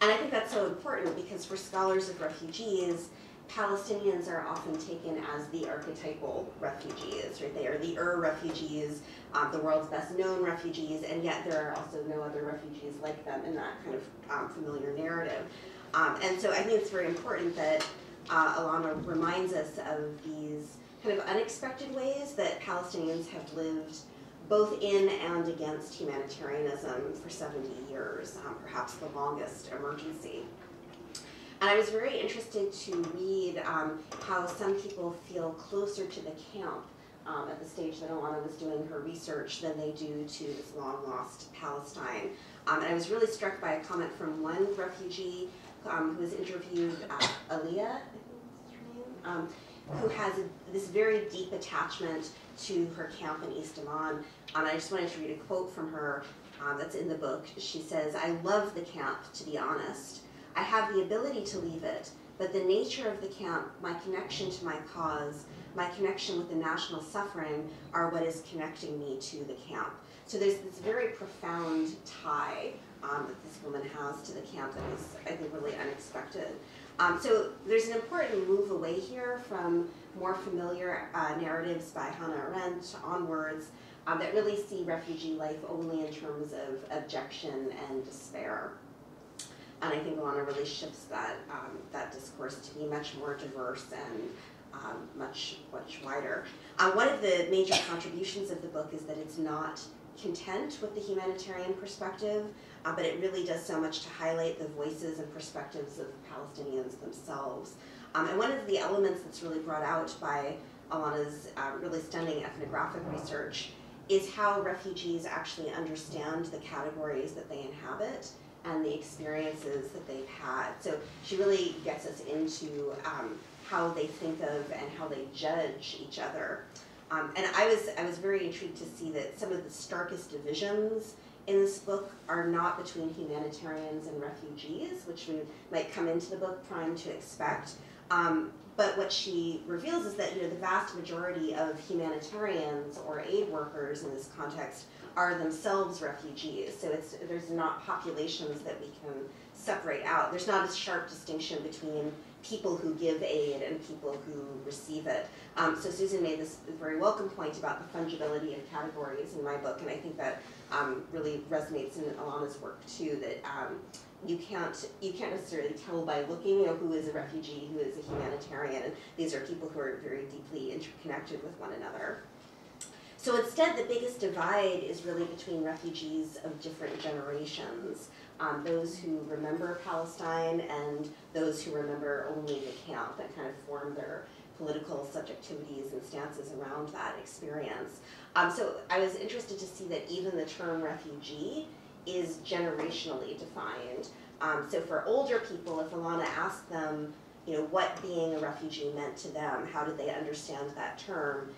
And I think that's so important because for scholars of refugees, Palestinians are often taken as the archetypal refugees, right? They are the Ur refugees, um, the world's best known refugees, and yet there are also no other refugees like them in that kind of um, familiar narrative. Um, and so I think it's very important that uh, Ilana reminds us of these kind of unexpected ways that Palestinians have lived both in and against humanitarianism for 70 years, um, perhaps the longest emergency. And I was very interested to read um, how some people feel closer to the camp um, at the stage that Ilana was doing her research than they do to this long lost Palestine. Um, and I was really struck by a comment from one refugee um, who was interviewed, uh, Aliyah, I think is her name, um, who has this very deep attachment to her camp in East Amman. Um, I just wanted to read a quote from her um, that's in the book. She says, I love the camp, to be honest. I have the ability to leave it, but the nature of the camp, my connection to my cause, my connection with the national suffering are what is connecting me to the camp. So there's this very profound tie um, that this woman has to the camp that is, I think, really unexpected. Um, so there's an important move away here from more familiar uh, narratives by Hannah Arendt onwards um, that really see refugee life only in terms of objection and despair. And I think Ilana really shifts that, um, that discourse to be much more diverse and um, much, much wider. Uh, one of the major contributions of the book is that it's not content with the humanitarian perspective, uh, but it really does so much to highlight the voices and perspectives of Palestinians themselves. Um, and one of the elements that's really brought out by Ilana's uh, really stunning ethnographic research is how refugees actually understand the categories that they inhabit and the experiences that they've had. So she really gets us into um, how they think of and how they judge each other. Um, and I was I was very intrigued to see that some of the starkest divisions in this book are not between humanitarians and refugees, which we might come into the book primed to expect. Um, but what she reveals is that you know the vast majority of humanitarians or aid workers in this context are themselves refugees. So it's there's not populations that we can separate out. There's not a sharp distinction between people who give aid and people who receive it. Um, so Susan made this very welcome point about the fungibility of categories in my book, and I think that um, really resonates in Ilana's work too. That um, you can't you can't necessarily tell by looking, you know, who is a refugee, who is a humanitarian, and these are people who are very deeply interconnected with one another. So instead, the biggest divide is really between refugees of different generations um, those who remember Palestine and those who remember only the camp and kind of form their political subjectivities and stances around that experience. Um, so I was interested to see that even the term refugee is generationally defined. Um, so for older people, if Ilana asked them, you know, what being a refugee meant to them, how did they understand that term,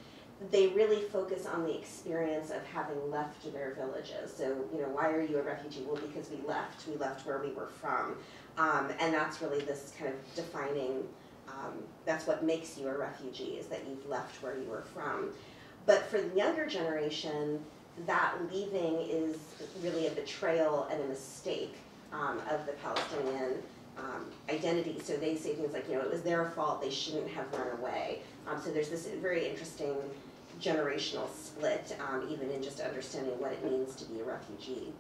they really focus on the experience of having left their villages. So, you know, why are you a refugee? Well, because we left. We left where we were from. Um, and that's really this kind of defining, um, that's what makes you a refugee, is that you've left where you were from. But for the younger generation, that leaving is really a betrayal and a mistake um, of the Palestinian um, identity. So they say things like, you know, it was their fault, they shouldn't have run away. Um, so there's this very interesting generational split, um, even in just understanding what it means to be a refugee.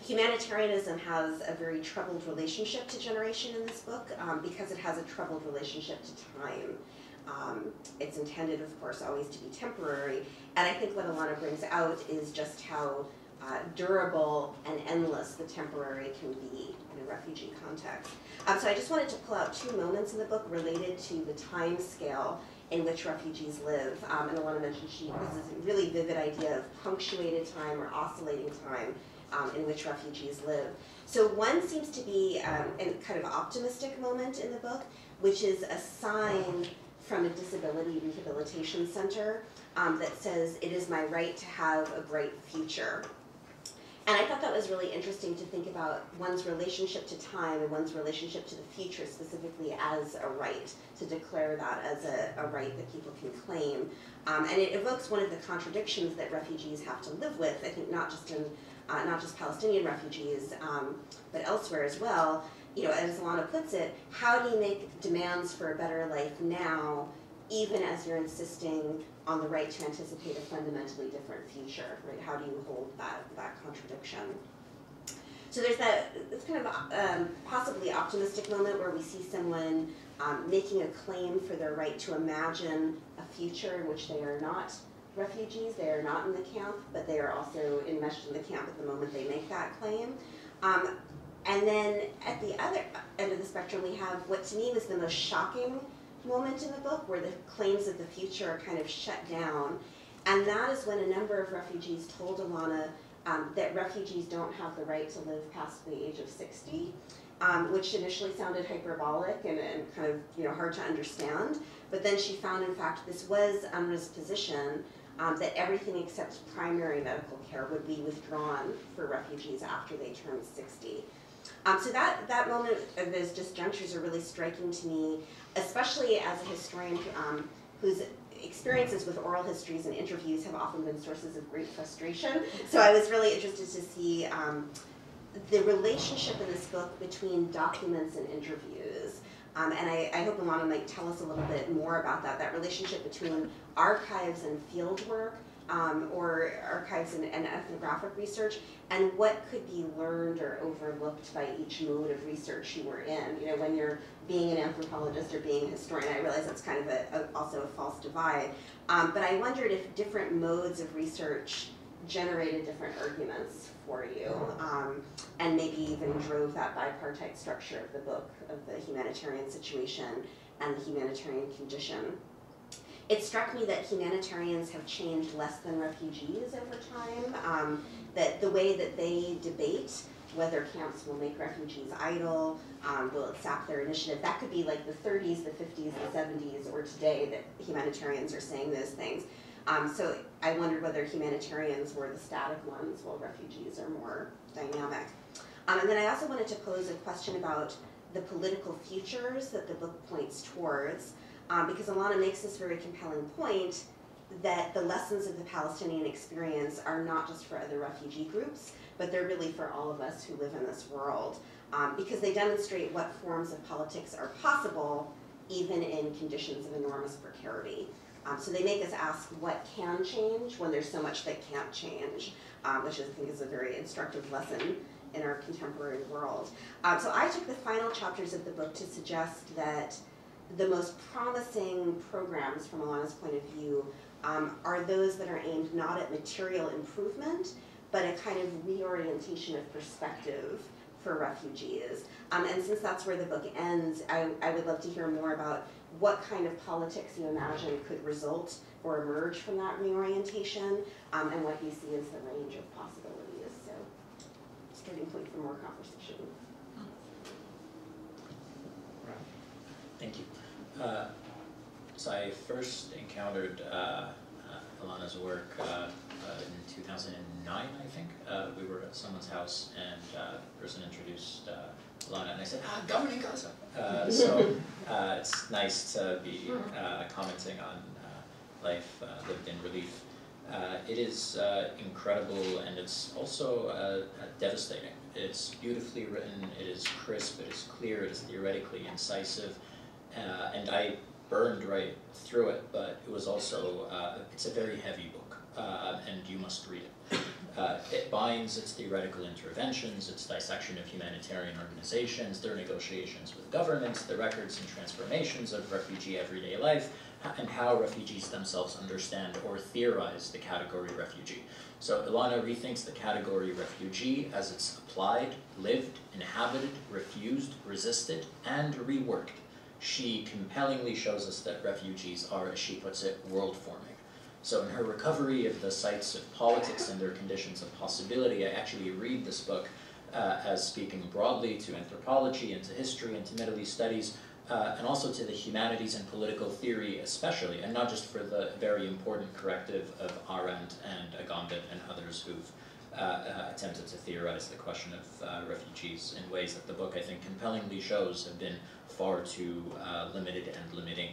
Humanitarianism has a very troubled relationship to generation in this book um, because it has a troubled relationship to time. Um, it's intended, of course, always to be temporary, and I think what Ilana brings out is just how uh, durable and endless the temporary can be in a refugee context. Um, so I just wanted to pull out two moments in the book related to the time scale in which refugees live. Um, and I want to mention she has this really vivid idea of punctuated time or oscillating time um, in which refugees live. So one seems to be um, a kind of optimistic moment in the book, which is a sign from a disability rehabilitation center um, that says, it is my right to have a bright future. And I thought that was really interesting to think about one's relationship to time and one's relationship to the future specifically as a right, to declare that as a, a right that people can claim. Um, and it evokes one of the contradictions that refugees have to live with, I think not just in uh, not just Palestinian refugees, um, but elsewhere as well, you know, as Ilana puts it, how do you make demands for a better life now, even as you're insisting on the right to anticipate a fundamentally different future, right? How do you hold that, that contradiction? So there's that, it's kind of um, possibly optimistic moment where we see someone um, making a claim for their right to imagine a future in which they are not refugees, they are not in the camp, but they are also enmeshed in the camp at the moment they make that claim. Um, and then at the other end of the spectrum, we have what to me was the most shocking moment in the book, where the claims of the future are kind of shut down. And that is when a number of refugees told Ilana um, that refugees don't have the right to live past the age of 60, um, which initially sounded hyperbolic and, and kind of you know hard to understand. But then she found, in fact, this was UNRWA's position um, that everything except primary medical care would be withdrawn for refugees after they turned 60. Um, so that, that moment of those disjunctures are really striking to me, especially as a historian um, whose experiences with oral histories and interviews have often been sources of great frustration. So I was really interested to see um, the relationship in this book between documents and interviews. Um, and I, I hope Ilana might tell us a little bit more about that, that relationship between archives and fieldwork, um, or archives and, and, ethnographic research, and what could be learned or overlooked by each mode of research you were in. You know, when you're being an anthropologist or being a historian, I realize that's kind of a, a also a false divide. Um, but I wondered if different modes of research generated different arguments for you, um, and maybe even drove that bipartite structure of the book of the humanitarian situation and the humanitarian condition. It struck me that humanitarians have changed less than refugees over time, um, that the way that they debate whether camps will make refugees idle, um, will it their initiative, that could be like the 30s, the 50s, the 70s, or today that humanitarians are saying those things. Um, so I wondered whether humanitarians were the static ones while refugees are more dynamic. Um, and then I also wanted to pose a question about the political futures that the book points towards um, because Ilana makes this very compelling point that the lessons of the Palestinian experience are not just for other refugee groups, but they're really for all of us who live in this world, um, because they demonstrate what forms of politics are possible even in conditions of enormous precarity. Um, so they make us ask what can change when there's so much that can't change, um, which I think is a very instructive lesson in our contemporary world. Um, so I took the final chapters of the book to suggest that the most promising programs from Ilana's point of view um, are those that are aimed not at material improvement, but a kind of reorientation of perspective for refugees. Um, and since that's where the book ends, I, I would love to hear more about what kind of politics you imagine could result or emerge from that reorientation, um, and what you see as the range of possibilities. So, starting point for more conversation. Thank you. Uh, so I first encountered uh, uh, Ilana's work uh, uh, in 2009, I think. Uh, we were at someone's house and a person introduced Ilana and I said, ah, governing Gaza. so it's nice to be commenting on life lived in relief. it is incredible and it's also devastating. It's beautifully written, it is crisp, it is clear, it is theoretically incisive, uh, and I burned right through it, but it was also, uh, it's a very heavy book, uh, and you must read it. Uh, it binds its theoretical interventions, its dissection of humanitarian organizations, their negotiations with governments, the records and transformations of refugee everyday life, and how refugees themselves understand or theorize the category refugee. So Ilana rethinks the category refugee as it's applied, lived, inhabited, refused, resisted, and reworked she compellingly shows us that refugees are, as she puts it, world forming. So in her recovery of the sites of politics and their conditions of possibility, I actually read this book uh, as speaking broadly to anthropology and to history and to Middle East studies, uh, and also to the humanities and political theory especially, and not just for the very important corrective of Arendt and Agamben and others who've uh, uh, attempted to theorize the question of uh, refugees in ways that the book, I think, compellingly shows have been far too uh, limited and limiting.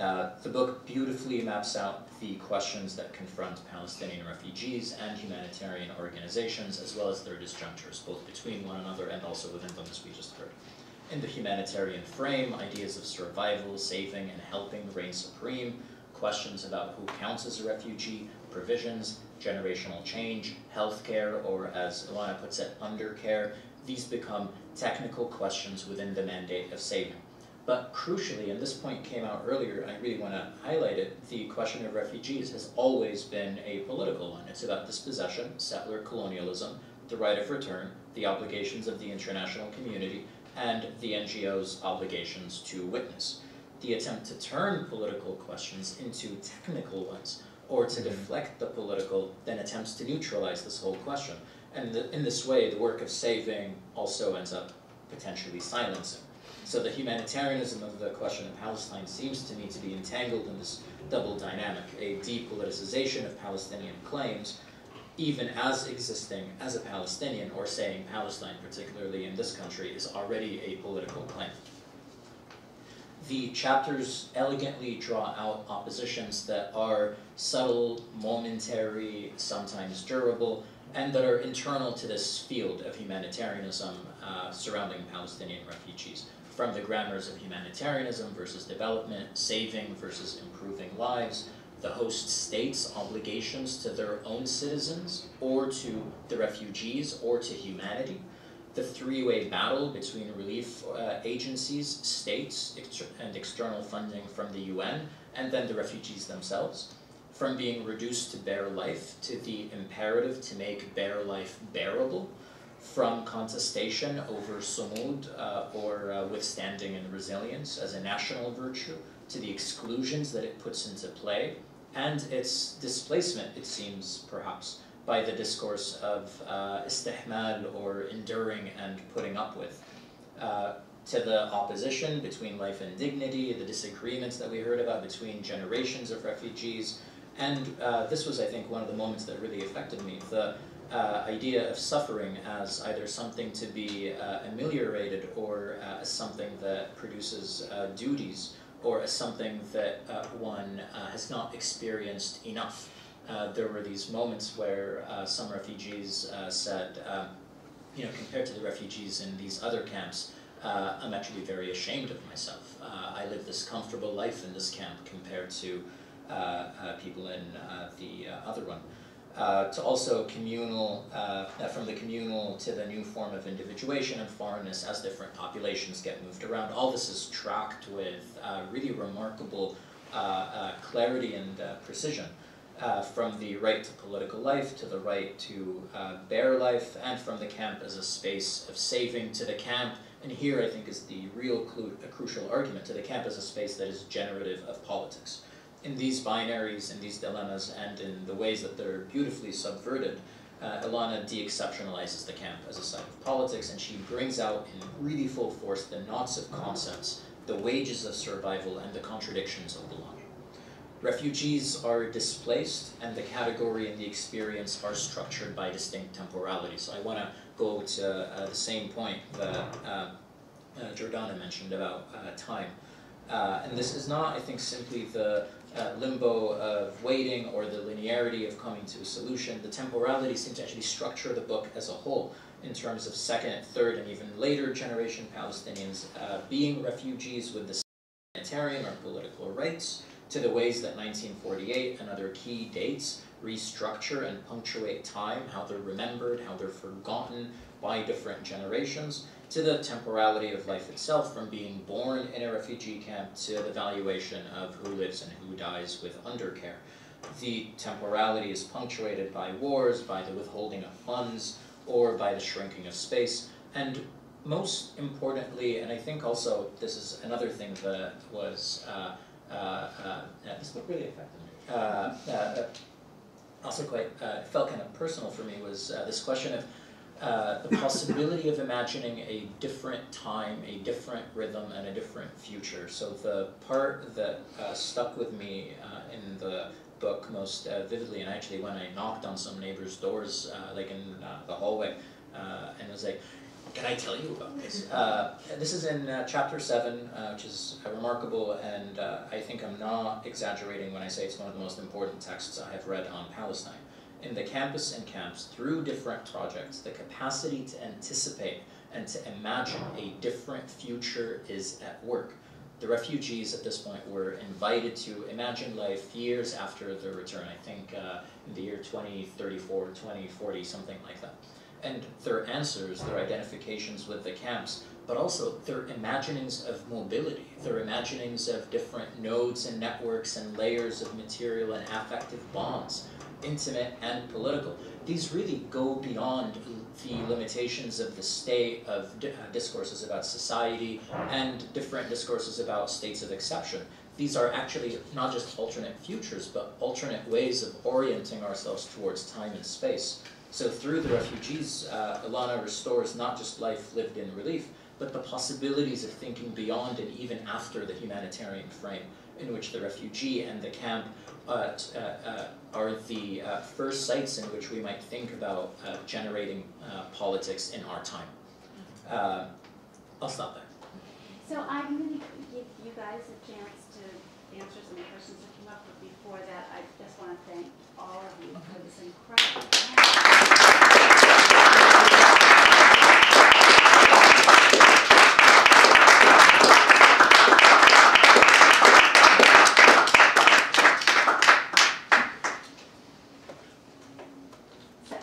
Uh, the book beautifully maps out the questions that confront Palestinian refugees and humanitarian organizations, as well as their disjunctures, both between one another and also within them, as we just heard. In the humanitarian frame, ideas of survival, saving, and helping reign supreme. Questions about who counts as a refugee, provisions, generational change, healthcare, or as Ilana puts it, undercare. These become technical questions within the mandate of saving. But crucially, and this point came out earlier, I really want to highlight it, the question of refugees has always been a political one. It's about dispossession, settler colonialism, the right of return, the obligations of the international community, and the NGO's obligations to witness. The attempt to turn political questions into technical ones, or to mm-hmm. deflect the political, then attempts to neutralize this whole question. And the, in this way, the work of saving also ends up potentially silencing. So the humanitarianism of the question of Palestine seems to me to be entangled in this double dynamic, a depoliticization of Palestinian claims, even as existing as a Palestinian, or saying Palestine, particularly in this country, is already a political claim. The chapters elegantly draw out oppositions that are subtle, momentary, sometimes durable, and that are internal to this field of humanitarianism uh, surrounding Palestinian refugees. From the grammars of humanitarianism versus development, saving versus improving lives, the host state's obligations to their own citizens, or to the refugees, or to humanity, the three-way battle between relief uh, agencies, states, exter and external funding from the UN, and then the refugees themselves, from being reduced to bare life to the imperative to make bare life bearable, from contestation over sumud, uh, or uh, withstanding and resilience as a national virtue, to the exclusions that it puts into play, and its displacement, it seems, perhaps, by the discourse of uh, istihmal or enduring and putting up with. Uh, to the opposition between life and dignity, the disagreements that we heard about between generations of refugees, and uh, this was, I think, one of the moments that really affected me. The uh, idea of suffering as either something to be uh, ameliorated or uh, as something that produces uh, duties or as something that uh, one has not experienced enough. there were these moments where some refugees said, um, you know, compared to the refugees in these other camps, I'm actually very ashamed of myself. I live this comfortable life in this camp compared to people in the other one uh, to also communal, uh, from the communal to the new form of individuation and foreignness as different populations get moved around. All this is tracked with uh, really remarkable uh, uh, clarity and uh, precision. from the right to political life, to the right to bare life, and from the camp as a space of saving to the camp, and here I think is the real crucial argument, to the camp as a space that is generative of politics in these binaries, in these dilemmas, and in the ways that they're beautifully subverted, uh, Ilana de-exceptionalizes the camp as a site of politics, and she brings out in really full force the knots of concepts, the wages of survival, and the contradictions of belonging. Refugees are displaced, and the category and the experience are structured by distinct temporality. So I want to go to uh, the same point that uh, uh, Jordanna mentioned about uh, time. Uh, and this is not, I think, simply the uh, limbo of waiting or the linearity of coming to a solution. The temporality seems to actually structure the book as a whole in terms of second, third, and even later generation Palestinians uh, being refugees with the humanitarian or political rights, to the ways that 1948 and other key dates restructure and punctuate time, how they're remembered, how they're forgotten by different generations, to the temporality of life itself, from being born in a refugee camp to the valuation of who lives and who dies with undercare. The temporality is punctuated by wars, by the withholding of funds, or by the shrinking of space, and most importantly, and I think also this is another thing that was, uh, uh, uh, this book really affected me, uh, uh, also quite, uh, felt kind of personal for me, was this question of uh, the possibility of imagining a different time, a different rhythm, and a different future. So the part that uh, stuck with me uh, in the book most uh, vividly, and actually when I knocked on some neighbors' doors, like in the hallway, and was like, can I tell you about this? Uh, this is in uh, chapter 7, uh, which is remarkable, and I think I'm not exaggerating when I say it's one of the most important texts I have read on Palestine in the campus and camps through different projects, the capacity to anticipate and to imagine a different future is at work. The refugees at this point were invited to imagine life years after their return, I think uh, in the year 2034, 2040, something like that. And their answers, their identifications with the camps, but also their imaginings of mobility, their imaginings of different nodes and networks and layers of material and affective bonds, intimate and political. These really go beyond the limitations of the state of uh, discourses about society and different discourses about states of exception. These are actually not just alternate futures, but alternate ways of orienting ourselves towards time and space. So through the refugees, uh, Ilana restores not just life lived in relief, but the possibilities of thinking beyond and even after the humanitarian frame in which the refugee and the camp uh, uh, are the uh, first sites in which we might think about uh, generating politics in our time. I'll stop there. So I'm going to give you guys a chance to answer some questions that came up, but before that, I just want to thank all of you for this incredible. So,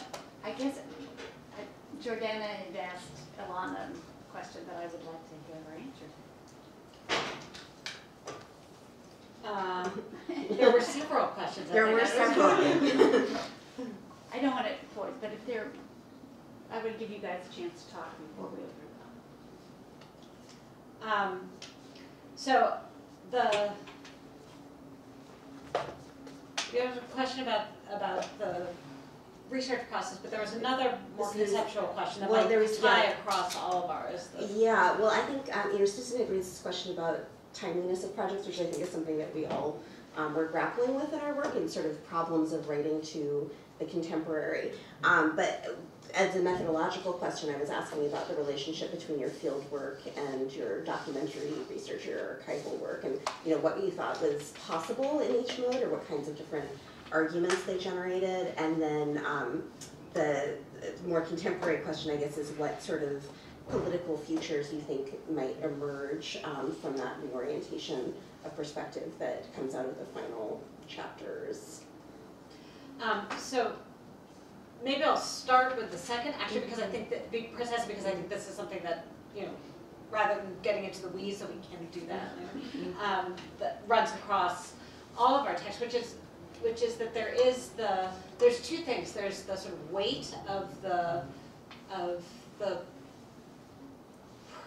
I guess uh, Jordanna had asked Ilana a question that I would like to hear her answer. Um, there were several questions. I There think. were several. I don't want to force, but if there, I would give you guys a chance to talk before we open it up. Um, so the there was a question about about the research process, but there was another more This is- conceptual question that well, might there was- tie yeah. across all of ours. The- Yeah, well, I think, um, you know, Susan had raised this question about timeliness of projects, which I think is something that we all um, were grappling with in our work and sort of problems of writing to the contemporary. Um, but as a methodological question, I was asking about the relationship between your field work and your documentary research, your archival work, and you know what you thought was possible in each mode, or what kinds of different arguments they generated, and then um, the more contemporary question, I guess, is what sort of political futures you think might emerge um, from that reorientation of perspective that comes out of the final chapters. Um, so maybe I'll start with the second, actually, because I think that, be- precisely because I think this is something that, you know, rather than getting into the weeds, so we can do that, um, that runs across all of our text, which is, which is that there is the, there's two things, there's the sort of weight of the, of the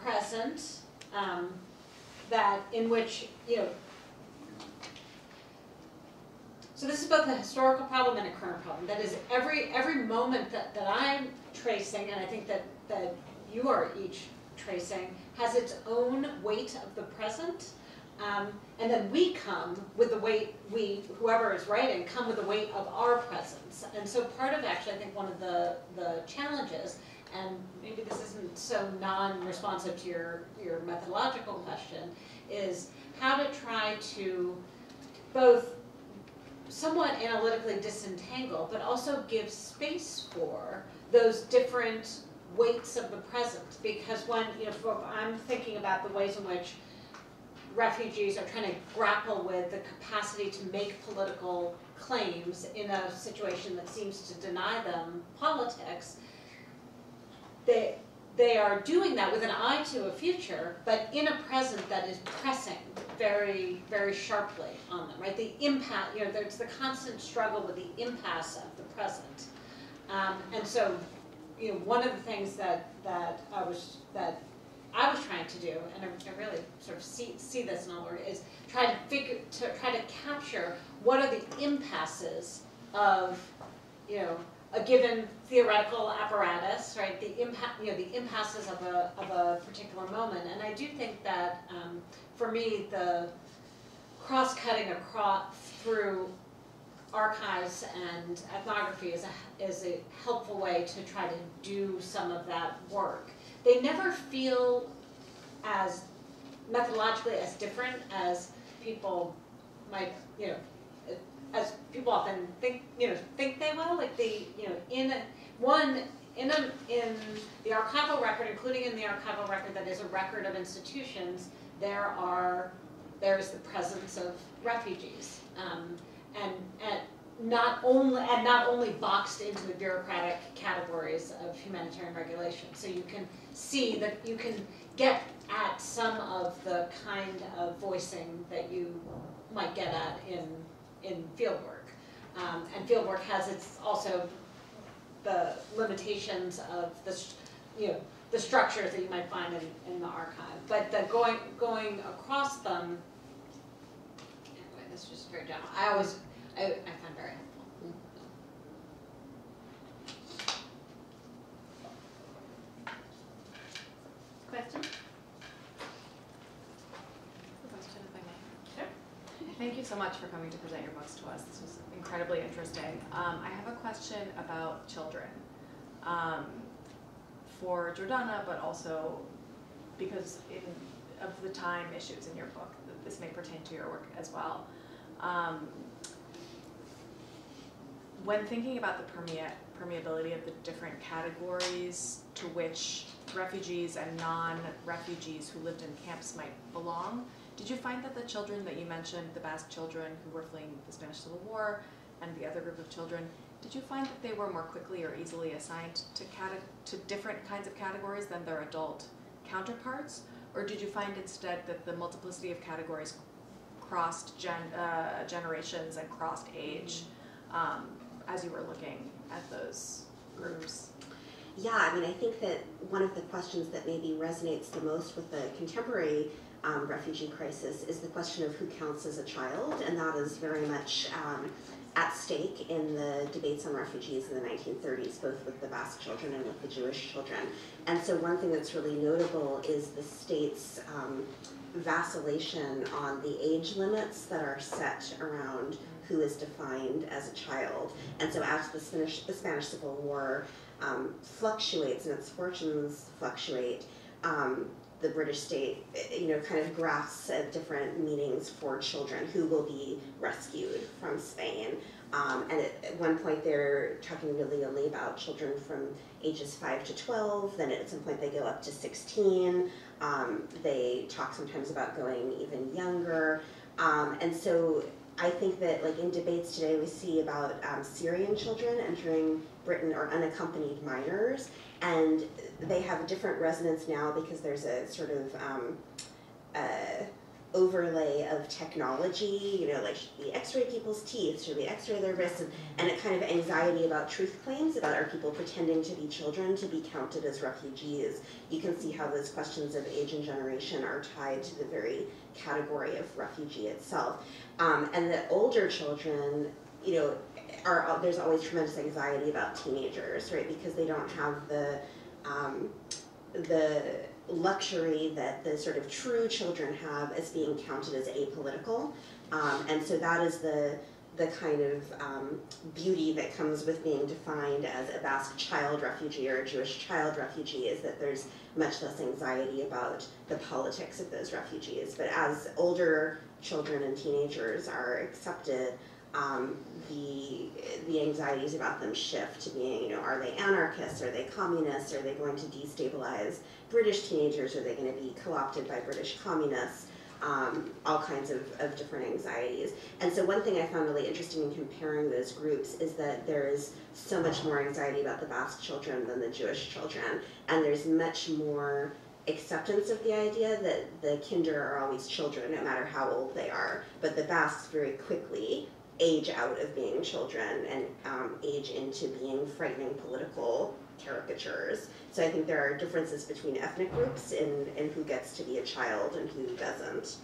present, um, that, in which, you so this is both a historical problem and a current problem. That is, every every moment that, that I'm tracing, and I think that, that you are each tracing, has its own weight of the present. Um, and then we come with the weight, we, whoever is writing, come with the weight of our presence. And so part of actually, I think one of the, the challenges, and maybe this isn't so non-responsive to your, your methodological question, is how to try to both somewhat analytically disentangle, but also give space for those different weights of the present. Because when, you know, I'm thinking about the ways in which refugees are trying to grapple with the capacity to make political claims in a situation that seems to deny them politics, they, they are doing that with an eye to a future, but in a present that is pressing very, very sharply on them, right? The impasse, you know, there's the constant struggle with the impasse of the present. Um, and so, you know, one of the things that, that I was, that I was trying to do, and I, I really sort of see, see this in all work, is try to figure, to try to capture what are the impasses of, you know, a given theoretical apparatus, right? The impact, you know, the impasses of a of a particular moment, and I do think that um, for me, the cross-cutting across through archives and ethnography is a is a helpful way to try to do some of that work. They never feel as methodologically as different as people might, you know, as people often think, you know, think they will. Like the, you know, in a, one in a, in the archival record, including in the archival record that is a record of institutions, there are, there is the presence of refugees. Um, and, and not only, and not only boxed into the bureaucratic categories of humanitarian regulation. So you can see that, you can get at some of the kind of voicing that you might get at in, in fieldwork. Um, and fieldwork has its, also the limitations of the, you know, the structures that you might find in, in the archive. But the going, going across them, anyway, this is just very general. I always, I, I find very helpful. Question? Question if I may. Thank you so much for coming to present your books to us. This was incredibly interesting. Um, I have a question about children. Um, for Jordanna, but also because in, of the time issues in your book, this may pertain to your work as well. Um, when thinking about the permea- permeability of the different categories to which refugees and non-refugees who lived in camps might belong, did you find that the children that you mentioned, the Basque children who were fleeing the Spanish Civil War, and the other group of children, did you find that they were more quickly or easily assigned to cate- to different kinds of categories than their adult counterparts, or did you find instead that the multiplicity of categories crossed gen- uh, generations and crossed age um, as you were looking at those groups? Yeah, I mean, I think that one of the questions that maybe resonates the most with the contemporary um, refugee crisis is the question of who counts as a child, and that is very much um, at stake in the debates on refugees in the 1930s, both with the Basque children and with the Jewish children. And so, one thing that's really notable is the state's um, vacillation on the age limits that are set around who is defined as a child. And so, as the Spanish, the Spanish Civil War um, fluctuates and its fortunes fluctuate, um, the British state, you know, kind of grasps at different meanings for children who will be rescued from Spain. Um, and at, at one point, they're talking really only about children from ages 5 to 12. Then at some point, they go up to 16. Um, they talk sometimes about going even younger. Um, and so I think that, like in debates today, we see about um, Syrian children entering Britain are unaccompanied minors, and they have a different resonance now because there's a sort of um, uh, overlay of technology. You know, like should we X-ray people's teeth? Should we X-ray their wrists? And, and a kind of anxiety about truth claims about are people pretending to be children to be counted as refugees. You can see how those questions of age and generation are tied to the very category of refugee itself. Um, and the older children, you know, are there's always tremendous anxiety about teenagers, right? Because they don't have the um, the luxury that the sort of true children have as being counted as apolitical, um, and so that is the the kind of um, beauty that comes with being defined as a Basque child refugee or a Jewish child refugee is that there's much less anxiety about the politics of those refugees. But as older children and teenagers are accepted, um, the the anxieties about them shift to being, you know, are they anarchists? Are they communists? Are they going to destabilize British teenagers? Are they going to be co-opted by British communists? Um, all kinds of, of different anxieties. And so one thing I found really interesting in comparing those groups is that there is so much more anxiety about the Basque children than the Jewish children. And there's much more acceptance of the idea that the kinder are always children, no matter how old they are. But the Basques very quickly age out of being children and um, age into being frightening political caricatures. So I think there are differences between ethnic groups in, in who gets to be a child and who doesn't.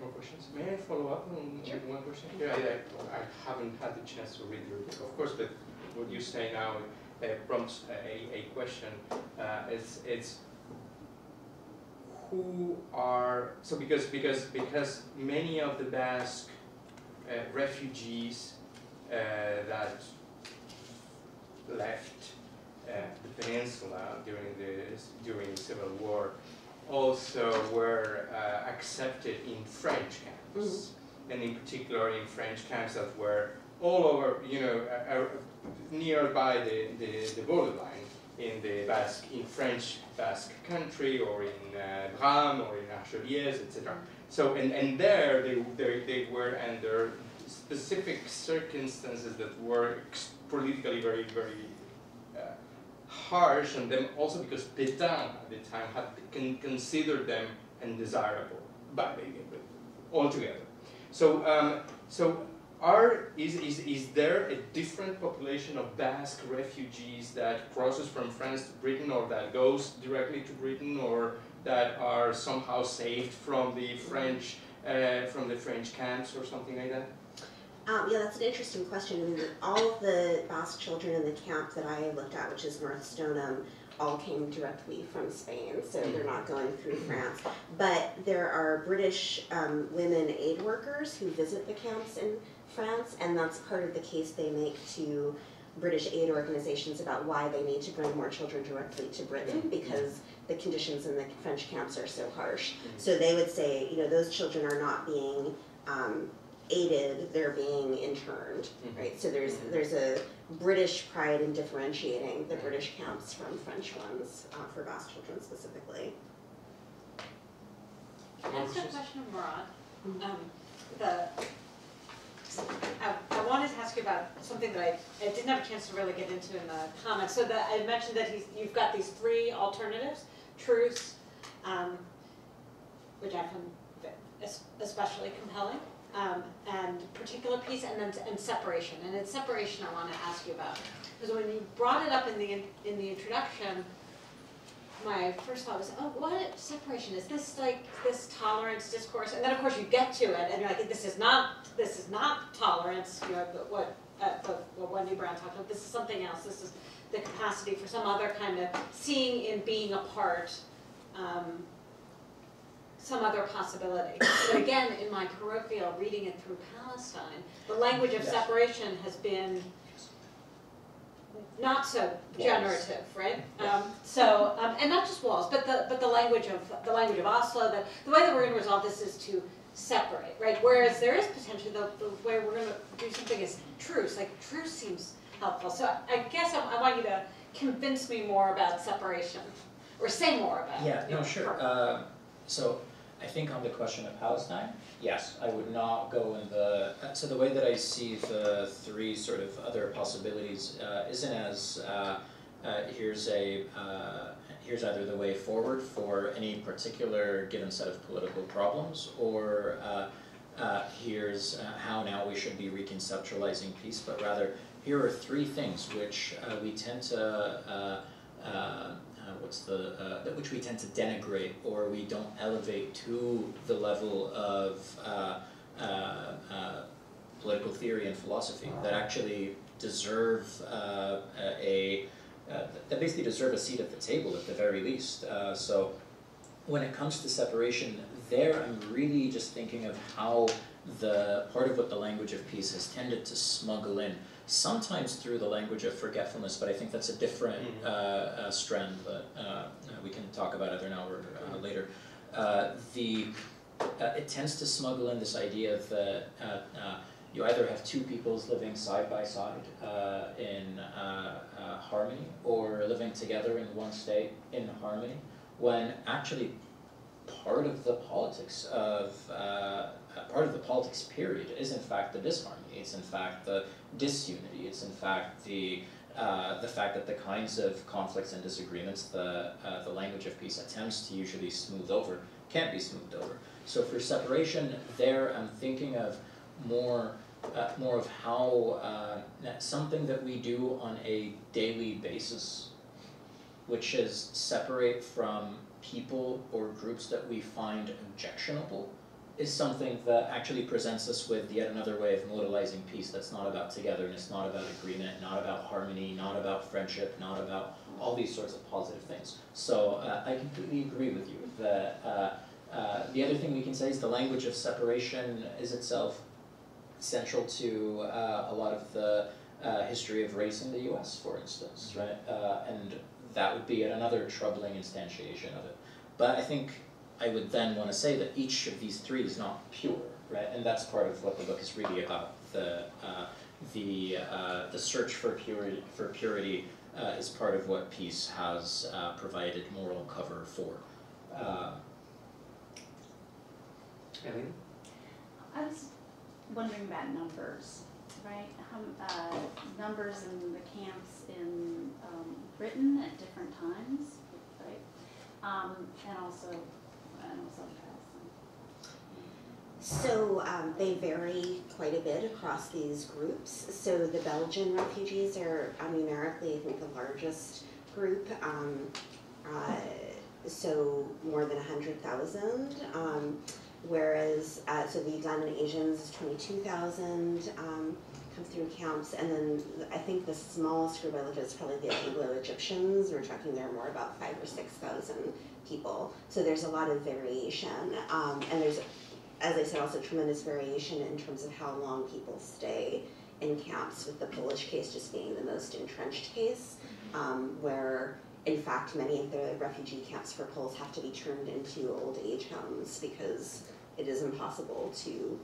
More questions? May I follow up on Sure. one question? Yeah, I, I haven't had the chance to read your book, of course, but what you say now uh, prompts a, a question. Uh, it's, it's who are so because because because many of the Basque uh, refugees uh, that left uh, the peninsula during the during the Civil War also were uh, accepted in French camps, and in particular in French camps that were all over, you know, uh, uh, nearby the, the, the borderline in the Basque, in French Basque country or in uh, or in Argelès, etc. So, and, and there they, they, they were under specific circumstances that were politically very, very uh, harsh on them also because Pétain at the time had con- considered them undesirable by altogether. So, um, so are, is, is, is there a different population of Basque refugees that crosses from France to Britain or that goes directly to Britain or that are somehow saved from the French, uh, from the French camps or something like that? Um, yeah, that's an interesting question. I mean, all of the Basque children in the camp that I looked at, which is North Stoneham, all came directly from Spain, so they're not going through France. But there are British um, women aid workers who visit the camps in France, and that's part of the case they make to British aid organizations about why they need to bring more children directly to Britain because the conditions in the French camps are so harsh. So they would say, you know, those children are not being um, aided, they're being interned, right? So there's there's a British pride in differentiating the British camps from French ones uh, for Basque children specifically. Can I ask a question of Murad? Um, the, I, I wanted to ask you about something that I, I didn't have a chance to really get into in the comments. So that, I mentioned that he's, you've got these three alternatives, truce, um, which I find especially compelling, um, and particular peace, and then, and separation. And it's separation I want to ask you about. Because when you brought it up in the, in the introduction, my first thought was, oh, what separation is this like this tolerance discourse? And then of course you get to it, and you're like, this is not this is not tolerance. You know, but what uh, but what Wendy Brown talked about. This is something else. This is the capacity for some other kind of seeing in being apart. Um, some other possibility. But again, in my parochial, reading it through Palestine, the language of Yes. separation has been not so generative, right? Um, so, um, and not just walls, but the but the language of the language of Oslo. The, the way that we're going to resolve this is to separate, right? Whereas there is potentially the, the way we're going to do something is truce. Like truce seems helpful. So I guess I, I want you to convince me more about separation, or say more about. Yeah, it. no, sure. Uh, so I think on the question of Palestine, yes, I would not go in the. uh, So the way that I see the three sort of other possibilities uh, isn't as uh, uh, here's a uh, here's either the way forward for any particular given set of political problems, or uh, here's how now we should be reconceptualizing peace, but rather here are three things which we tend to. What's the uh, that which we tend to denigrate or we don't elevate to the level of uh, uh, uh, political theory and philosophy that actually deserve uh, a uh, that basically deserve a seat at the table at the very least. Uh, so when it comes to separation, there I'm really just thinking of how the part of what the language of peace has tended to smuggle in sometimes through the language of forgetfulness, but I think that's a different Mhm. uh, uh, strand that uh, uh, we can talk about either now or uh, later. Uh, the uh, it tends to smuggle in this idea that uh, uh, you either have two peoples living side by side uh, in uh, uh, harmony, or living together in one state in harmony, when actually part of the politics of part of the politics period is in fact the disharmony. It's in fact the disunity. It's in fact the uh, the fact that the kinds of conflicts and disagreements the uh, the language of peace attempts to usually smooth over can't be smoothed over. So for separation, there I'm thinking of more uh, more of how uh, something that we do on a daily basis, which is separate from people or groups that we find objectionable, is something that actually presents us with yet another way of modalizing peace that's not about togetherness, not about agreement, not about harmony, not about friendship, not about all these sorts of positive things. So uh, I completely agree with you that uh, uh, the other thing we can say is the language of separation is itself central to uh, a lot of the uh, history of race in the U.S., for instance, right? Uh, and that would be yet another troubling instantiation of it. But I think I would then want to say that each of these three is not pure, right? And that's part of what the book is really about. The uh, the uh, the search for purity for purity uh, is part of what peace has uh, provided moral cover for. Uh? I was wondering about numbers, right? How, uh, numbers in the camps in, um, Britain at different times, right? Um, and also, and also Palestine. So um, they vary quite a bit across these groups. So the Belgian refugees are uh, numerically, I think, the largest group. Um, uh, so more than 100,000. Um, whereas, uh, so the Ugandan Asians is 22,000 um, come through camps. And then I think the smallest group I looked at is probably the Anglo-Egyptians. We're talking there more about five or 6,000 people. So there's a lot of variation. Um, and there's as I said, also tremendous variation in terms of how long people stay in camps, with the Polish case just being the most entrenched case, um, where in fact many of the refugee camps for Poles have to be turned into old age homes because it is impossible to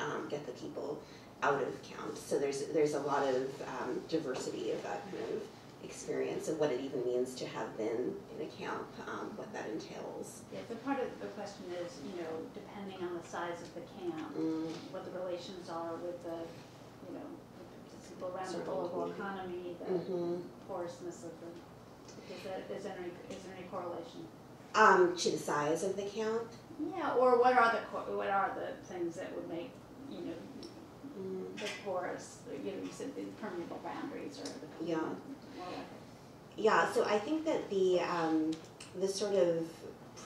um, get the people out of camps. So there's there's a lot of um, diversity of that kind of experience of what it even means to have been in a camp, um, what that entails. Yeah, so part of the question is, you know, depending on the size of the camp, Mm. what the relations are with the, you know, the people around the Surrounding local economy, the Mhm. porousness of the, is there, is there any, is there any correlation? Um, to the size of the camp. Yeah, or what are the, what are the things that would make, you know, Mm. the porous, you know, you said the permeable boundaries or the. Yeah. Yeah, so I think that the um, the sort of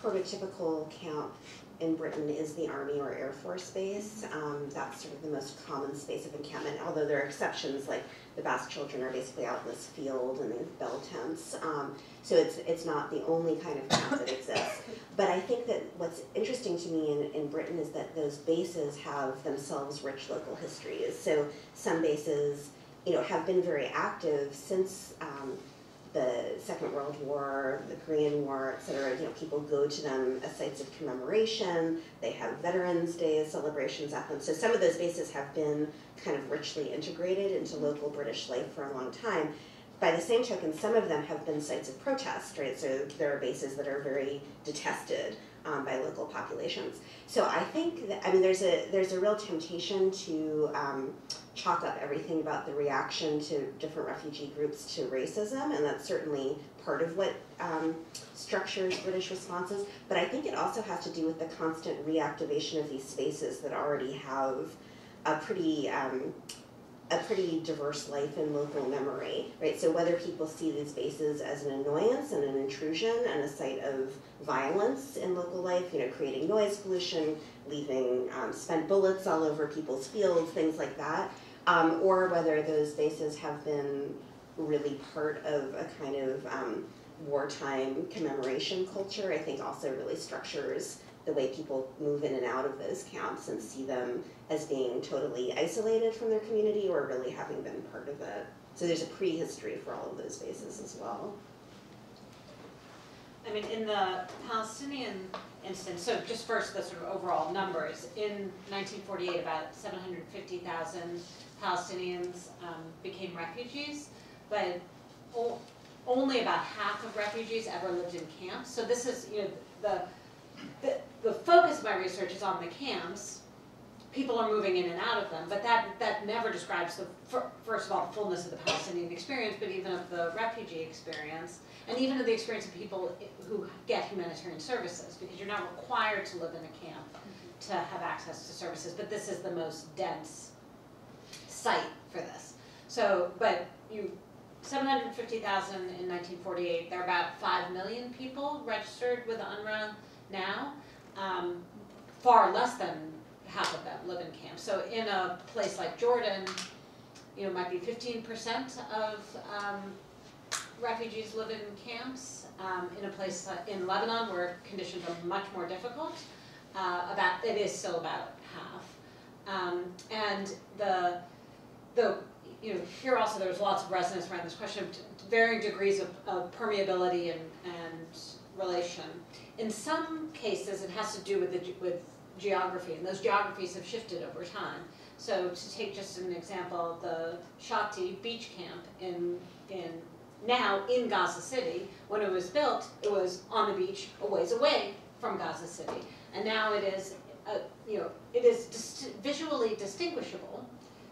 prototypical camp in Britain is the Army or Air Force base. Um, that's sort of the most common space of encampment, although there are exceptions, like the Basque children are basically out in this field and have bell tents. Um, so it's it's not the only kind of camp that exists. But I think that what's interesting to me in, in Britain is that those bases have themselves rich local histories. So some bases, you know, have been very active since um, the Second World War, the Korean War, et cetera, you know, people go to them as sites of commemoration. They have Veterans Day celebrations at them. So some of those bases have been kind of richly integrated into local British life for a long time. By the same token, some of them have been sites of protest, right? So there are bases that are very detested um, by local populations. So I think that I mean there's a there's a real temptation to um, chalk up everything about the reaction to different refugee groups to racism, and that's certainly part of what um, structures British responses. But I think it also has to do with the constant reactivation of these spaces that already have a pretty um, a pretty diverse life in local memory, right? So whether people see these spaces as an annoyance and an intrusion and a site of violence in local life, you know, creating noise pollution, leaving um, spent bullets all over people's fields, things like that, um, or whether those bases have been really part of a kind of um, wartime commemoration culture, I think also really structures the way people move in and out of those camps and see them as being totally isolated from their community or really having been part of it. So there's a prehistory for all of those bases as well. I mean, in the Palestinian instance, so just first the sort of overall numbers. In 1948, about 750,000 Palestinians um, became refugees, but only about half of refugees ever lived in camps. So this is, you know, the, the, the focus of my research is on the camps. People are moving in and out of them, but that, that never describes the, fir- first of all, the fullness of the Palestinian experience, but even of the refugee experience and even of the experience of people who get humanitarian services, because you're not required to live in a camp to have access to services, but this is the most dense site for this. So, but you, seven hundred fifty thousand in nineteen forty-eight, there are about five million people registered with UNRWA now. Um, far less than half of them live in camps. So in a place like Jordan, you know, might be fifteen percent of, um, refugees live in camps. Um, in a place like- in Lebanon where conditions are much more difficult, uh, about, it is still about half. Um, and the, the, you know, here also there's lots of resonance around this question of varying degrees of, of permeability and, and relation. In some cases, it has to do with the, with geography, and those geographies have shifted over time. So to take just an example, the Shati Beach Camp in, in, now in Gaza City, when it was built, it was on the beach a ways away from Gaza City. And now it is, uh, you know, it is dis- visually distinguishable,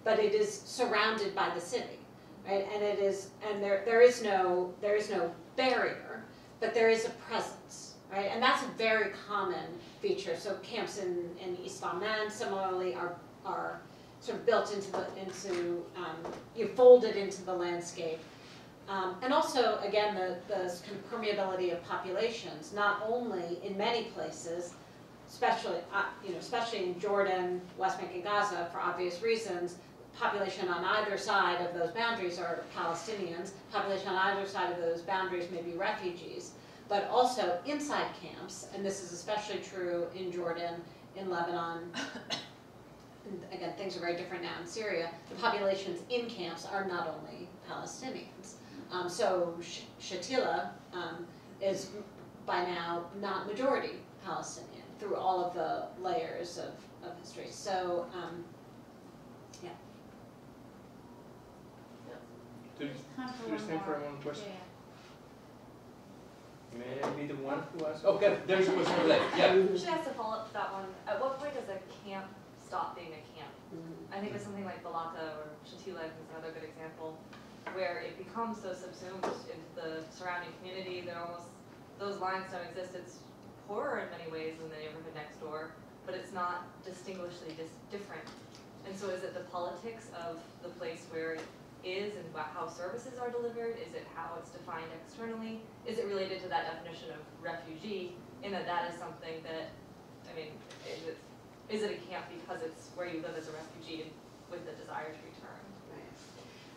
but it is surrounded by the city, right? And it is, and there, there is no, there is no barrier, but there is a presence, right? And that's a very common feature. So camps in, in East Amman similarly are, are sort of built into the, into, um, you know, folded into the landscape. Um, and also, again, the, the kind of permeability of populations, not only in many places, especially, uh, you know, especially in Jordan, West Bank and Gaza, for obvious reasons, population on either side of those boundaries are Palestinians, population on either side of those boundaries may be refugees, but also inside camps, and this is especially true in Jordan, in Lebanon, again, things are very different now in Syria, the populations in camps are not only Palestinians. Um, so Sh- Shatila um, is by now not majority Palestinian through all of the layers of, of history. So, um, Do you- Time for do one stand for more. one question? Yeah. May I be the one who asks? Okay, oh, there's a question over there, yeah. Should I ask to follow up to that one? At what point does a camp stop being a camp? I think of something like Balata or Shatila is another good example, where it becomes so subsumed into the surrounding community that almost those lines don't exist. It's poorer in many ways than the neighborhood next door, but it's not distinguishedly dis- different. And so is it the politics of the place where it is and about how services are delivered? Is it how it's defined externally? Is it related to that definition of refugee in that that is something that, I mean, is it, is it a camp because it's where you live as a refugee with the desire to return?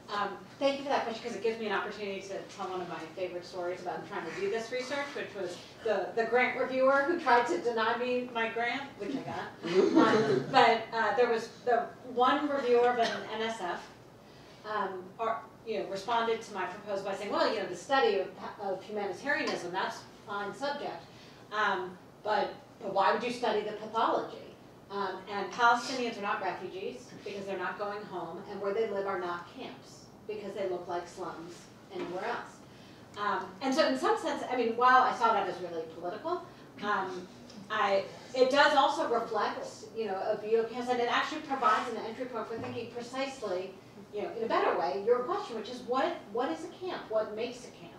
Um, thank you for that question because it gives me an opportunity to tell one of my favorite stories about trying to do this research, which was the, the grant reviewer who tried to deny me my grant, which I got. Um, but uh, there was the one reviewer of an NSF um, or, you know, responded to my proposal by saying, well, you know, the study of, of humanitarianism, that's a fine subject. Um, but, but why would you study the pathology? Um, and Palestinians are not refugees because they're not going home, and where they live are not camps because they look like slums anywhere else. Um, and so, in some sense, I mean, while I saw that as really political, um, I it does also reflect, you know, a view of camps, and it actually provides an entry point for thinking precisely, you know, in a better way, your question, which is what what is a camp? What makes a camp?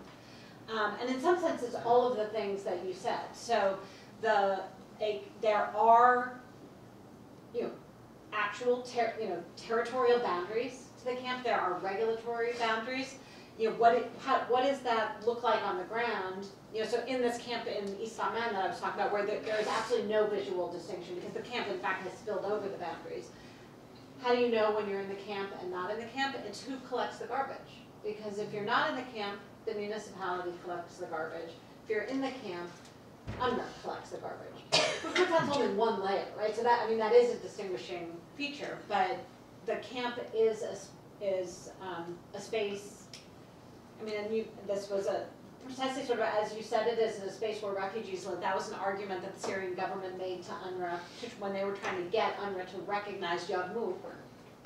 Um, and in some sense, it's all of the things that you said. So the a, there are you know, actual ter- you know, territorial boundaries to the camp. There are regulatory boundaries. You know, what it, how, what does that look like on the ground? You know, so in this camp in East Amman that I was talking about, where there, there is absolutely no visual distinction because the camp, in fact, has spilled over the boundaries. How do you know when you're in the camp and not in the camp? It's who collects the garbage. Because if you're not in the camp, the municipality collects the garbage. If you're in the camp, UNRWA collects the garbage. Of that's only one layer, right? So that, I mean, that is a distinguishing feature, but the camp is a, is, um, a space, I mean, you, this was a, precisely sort of, as you said, it is a space where refugees live. That was an argument that the Syrian government made to UNRWA, when they were trying to get UNRWA to recognize Yarmouk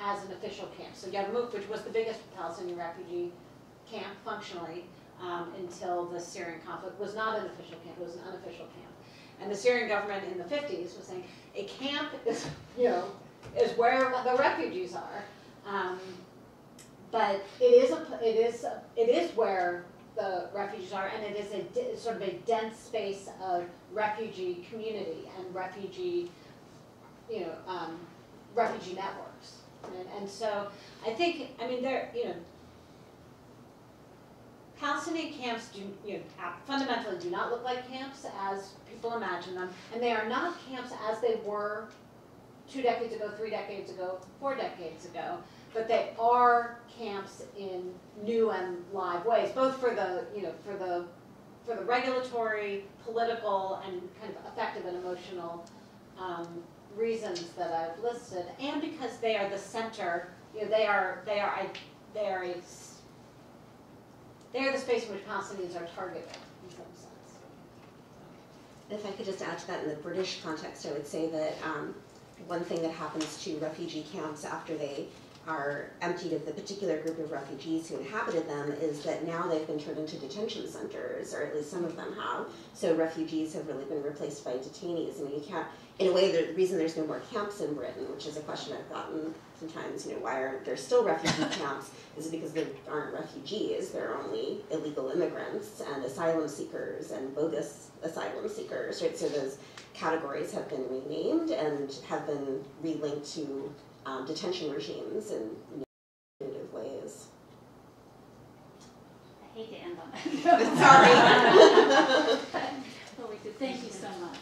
as an official camp. So Yarmouk, which was the biggest Palestinian refugee camp functionally, um, until the Syrian conflict, was not an official camp, it was an unofficial camp. And the Syrian government in the fifties was saying, a camp is, you know, is where the refugees are. Um, but it is a, it is, a- it is where the refugees are, and it is a sort of a dense space of refugee community and refugee, you know, um, refugee networks. And, and so I think, I mean, there, you know, Palestinian camps do, you know, fundamentally do not look like camps as people imagine them, and they are not camps as they were two decades ago, three decades ago, four decades ago, but they are camps in new and live ways, both for the, you know, for the, for the regulatory, political, and kind of affective and emotional um, reasons that I've listed, and because they are the center, you know, they are, they are, they are a they are the space in which Palestinians are targeted in some sense. If I could just add to that in the British context, I would say that um, one thing that happens to refugee camps after they are emptied of the particular group of refugees who inhabited them is that now they've been turned into detention centers, or at least some of them have. So refugees have really been replaced by detainees. I mean, you can't, in a way, the reason there's no more camps in Britain, which is a question I've gotten sometimes, you know, why aren't there still refugee camps, is because there aren't refugees, there are only illegal immigrants and asylum seekers and bogus asylum seekers, right? So those categories have been renamed and have been relinked to um, detention regimes and punitive ways. I hate to end on that. Sorry. well, we did. Thank you so much.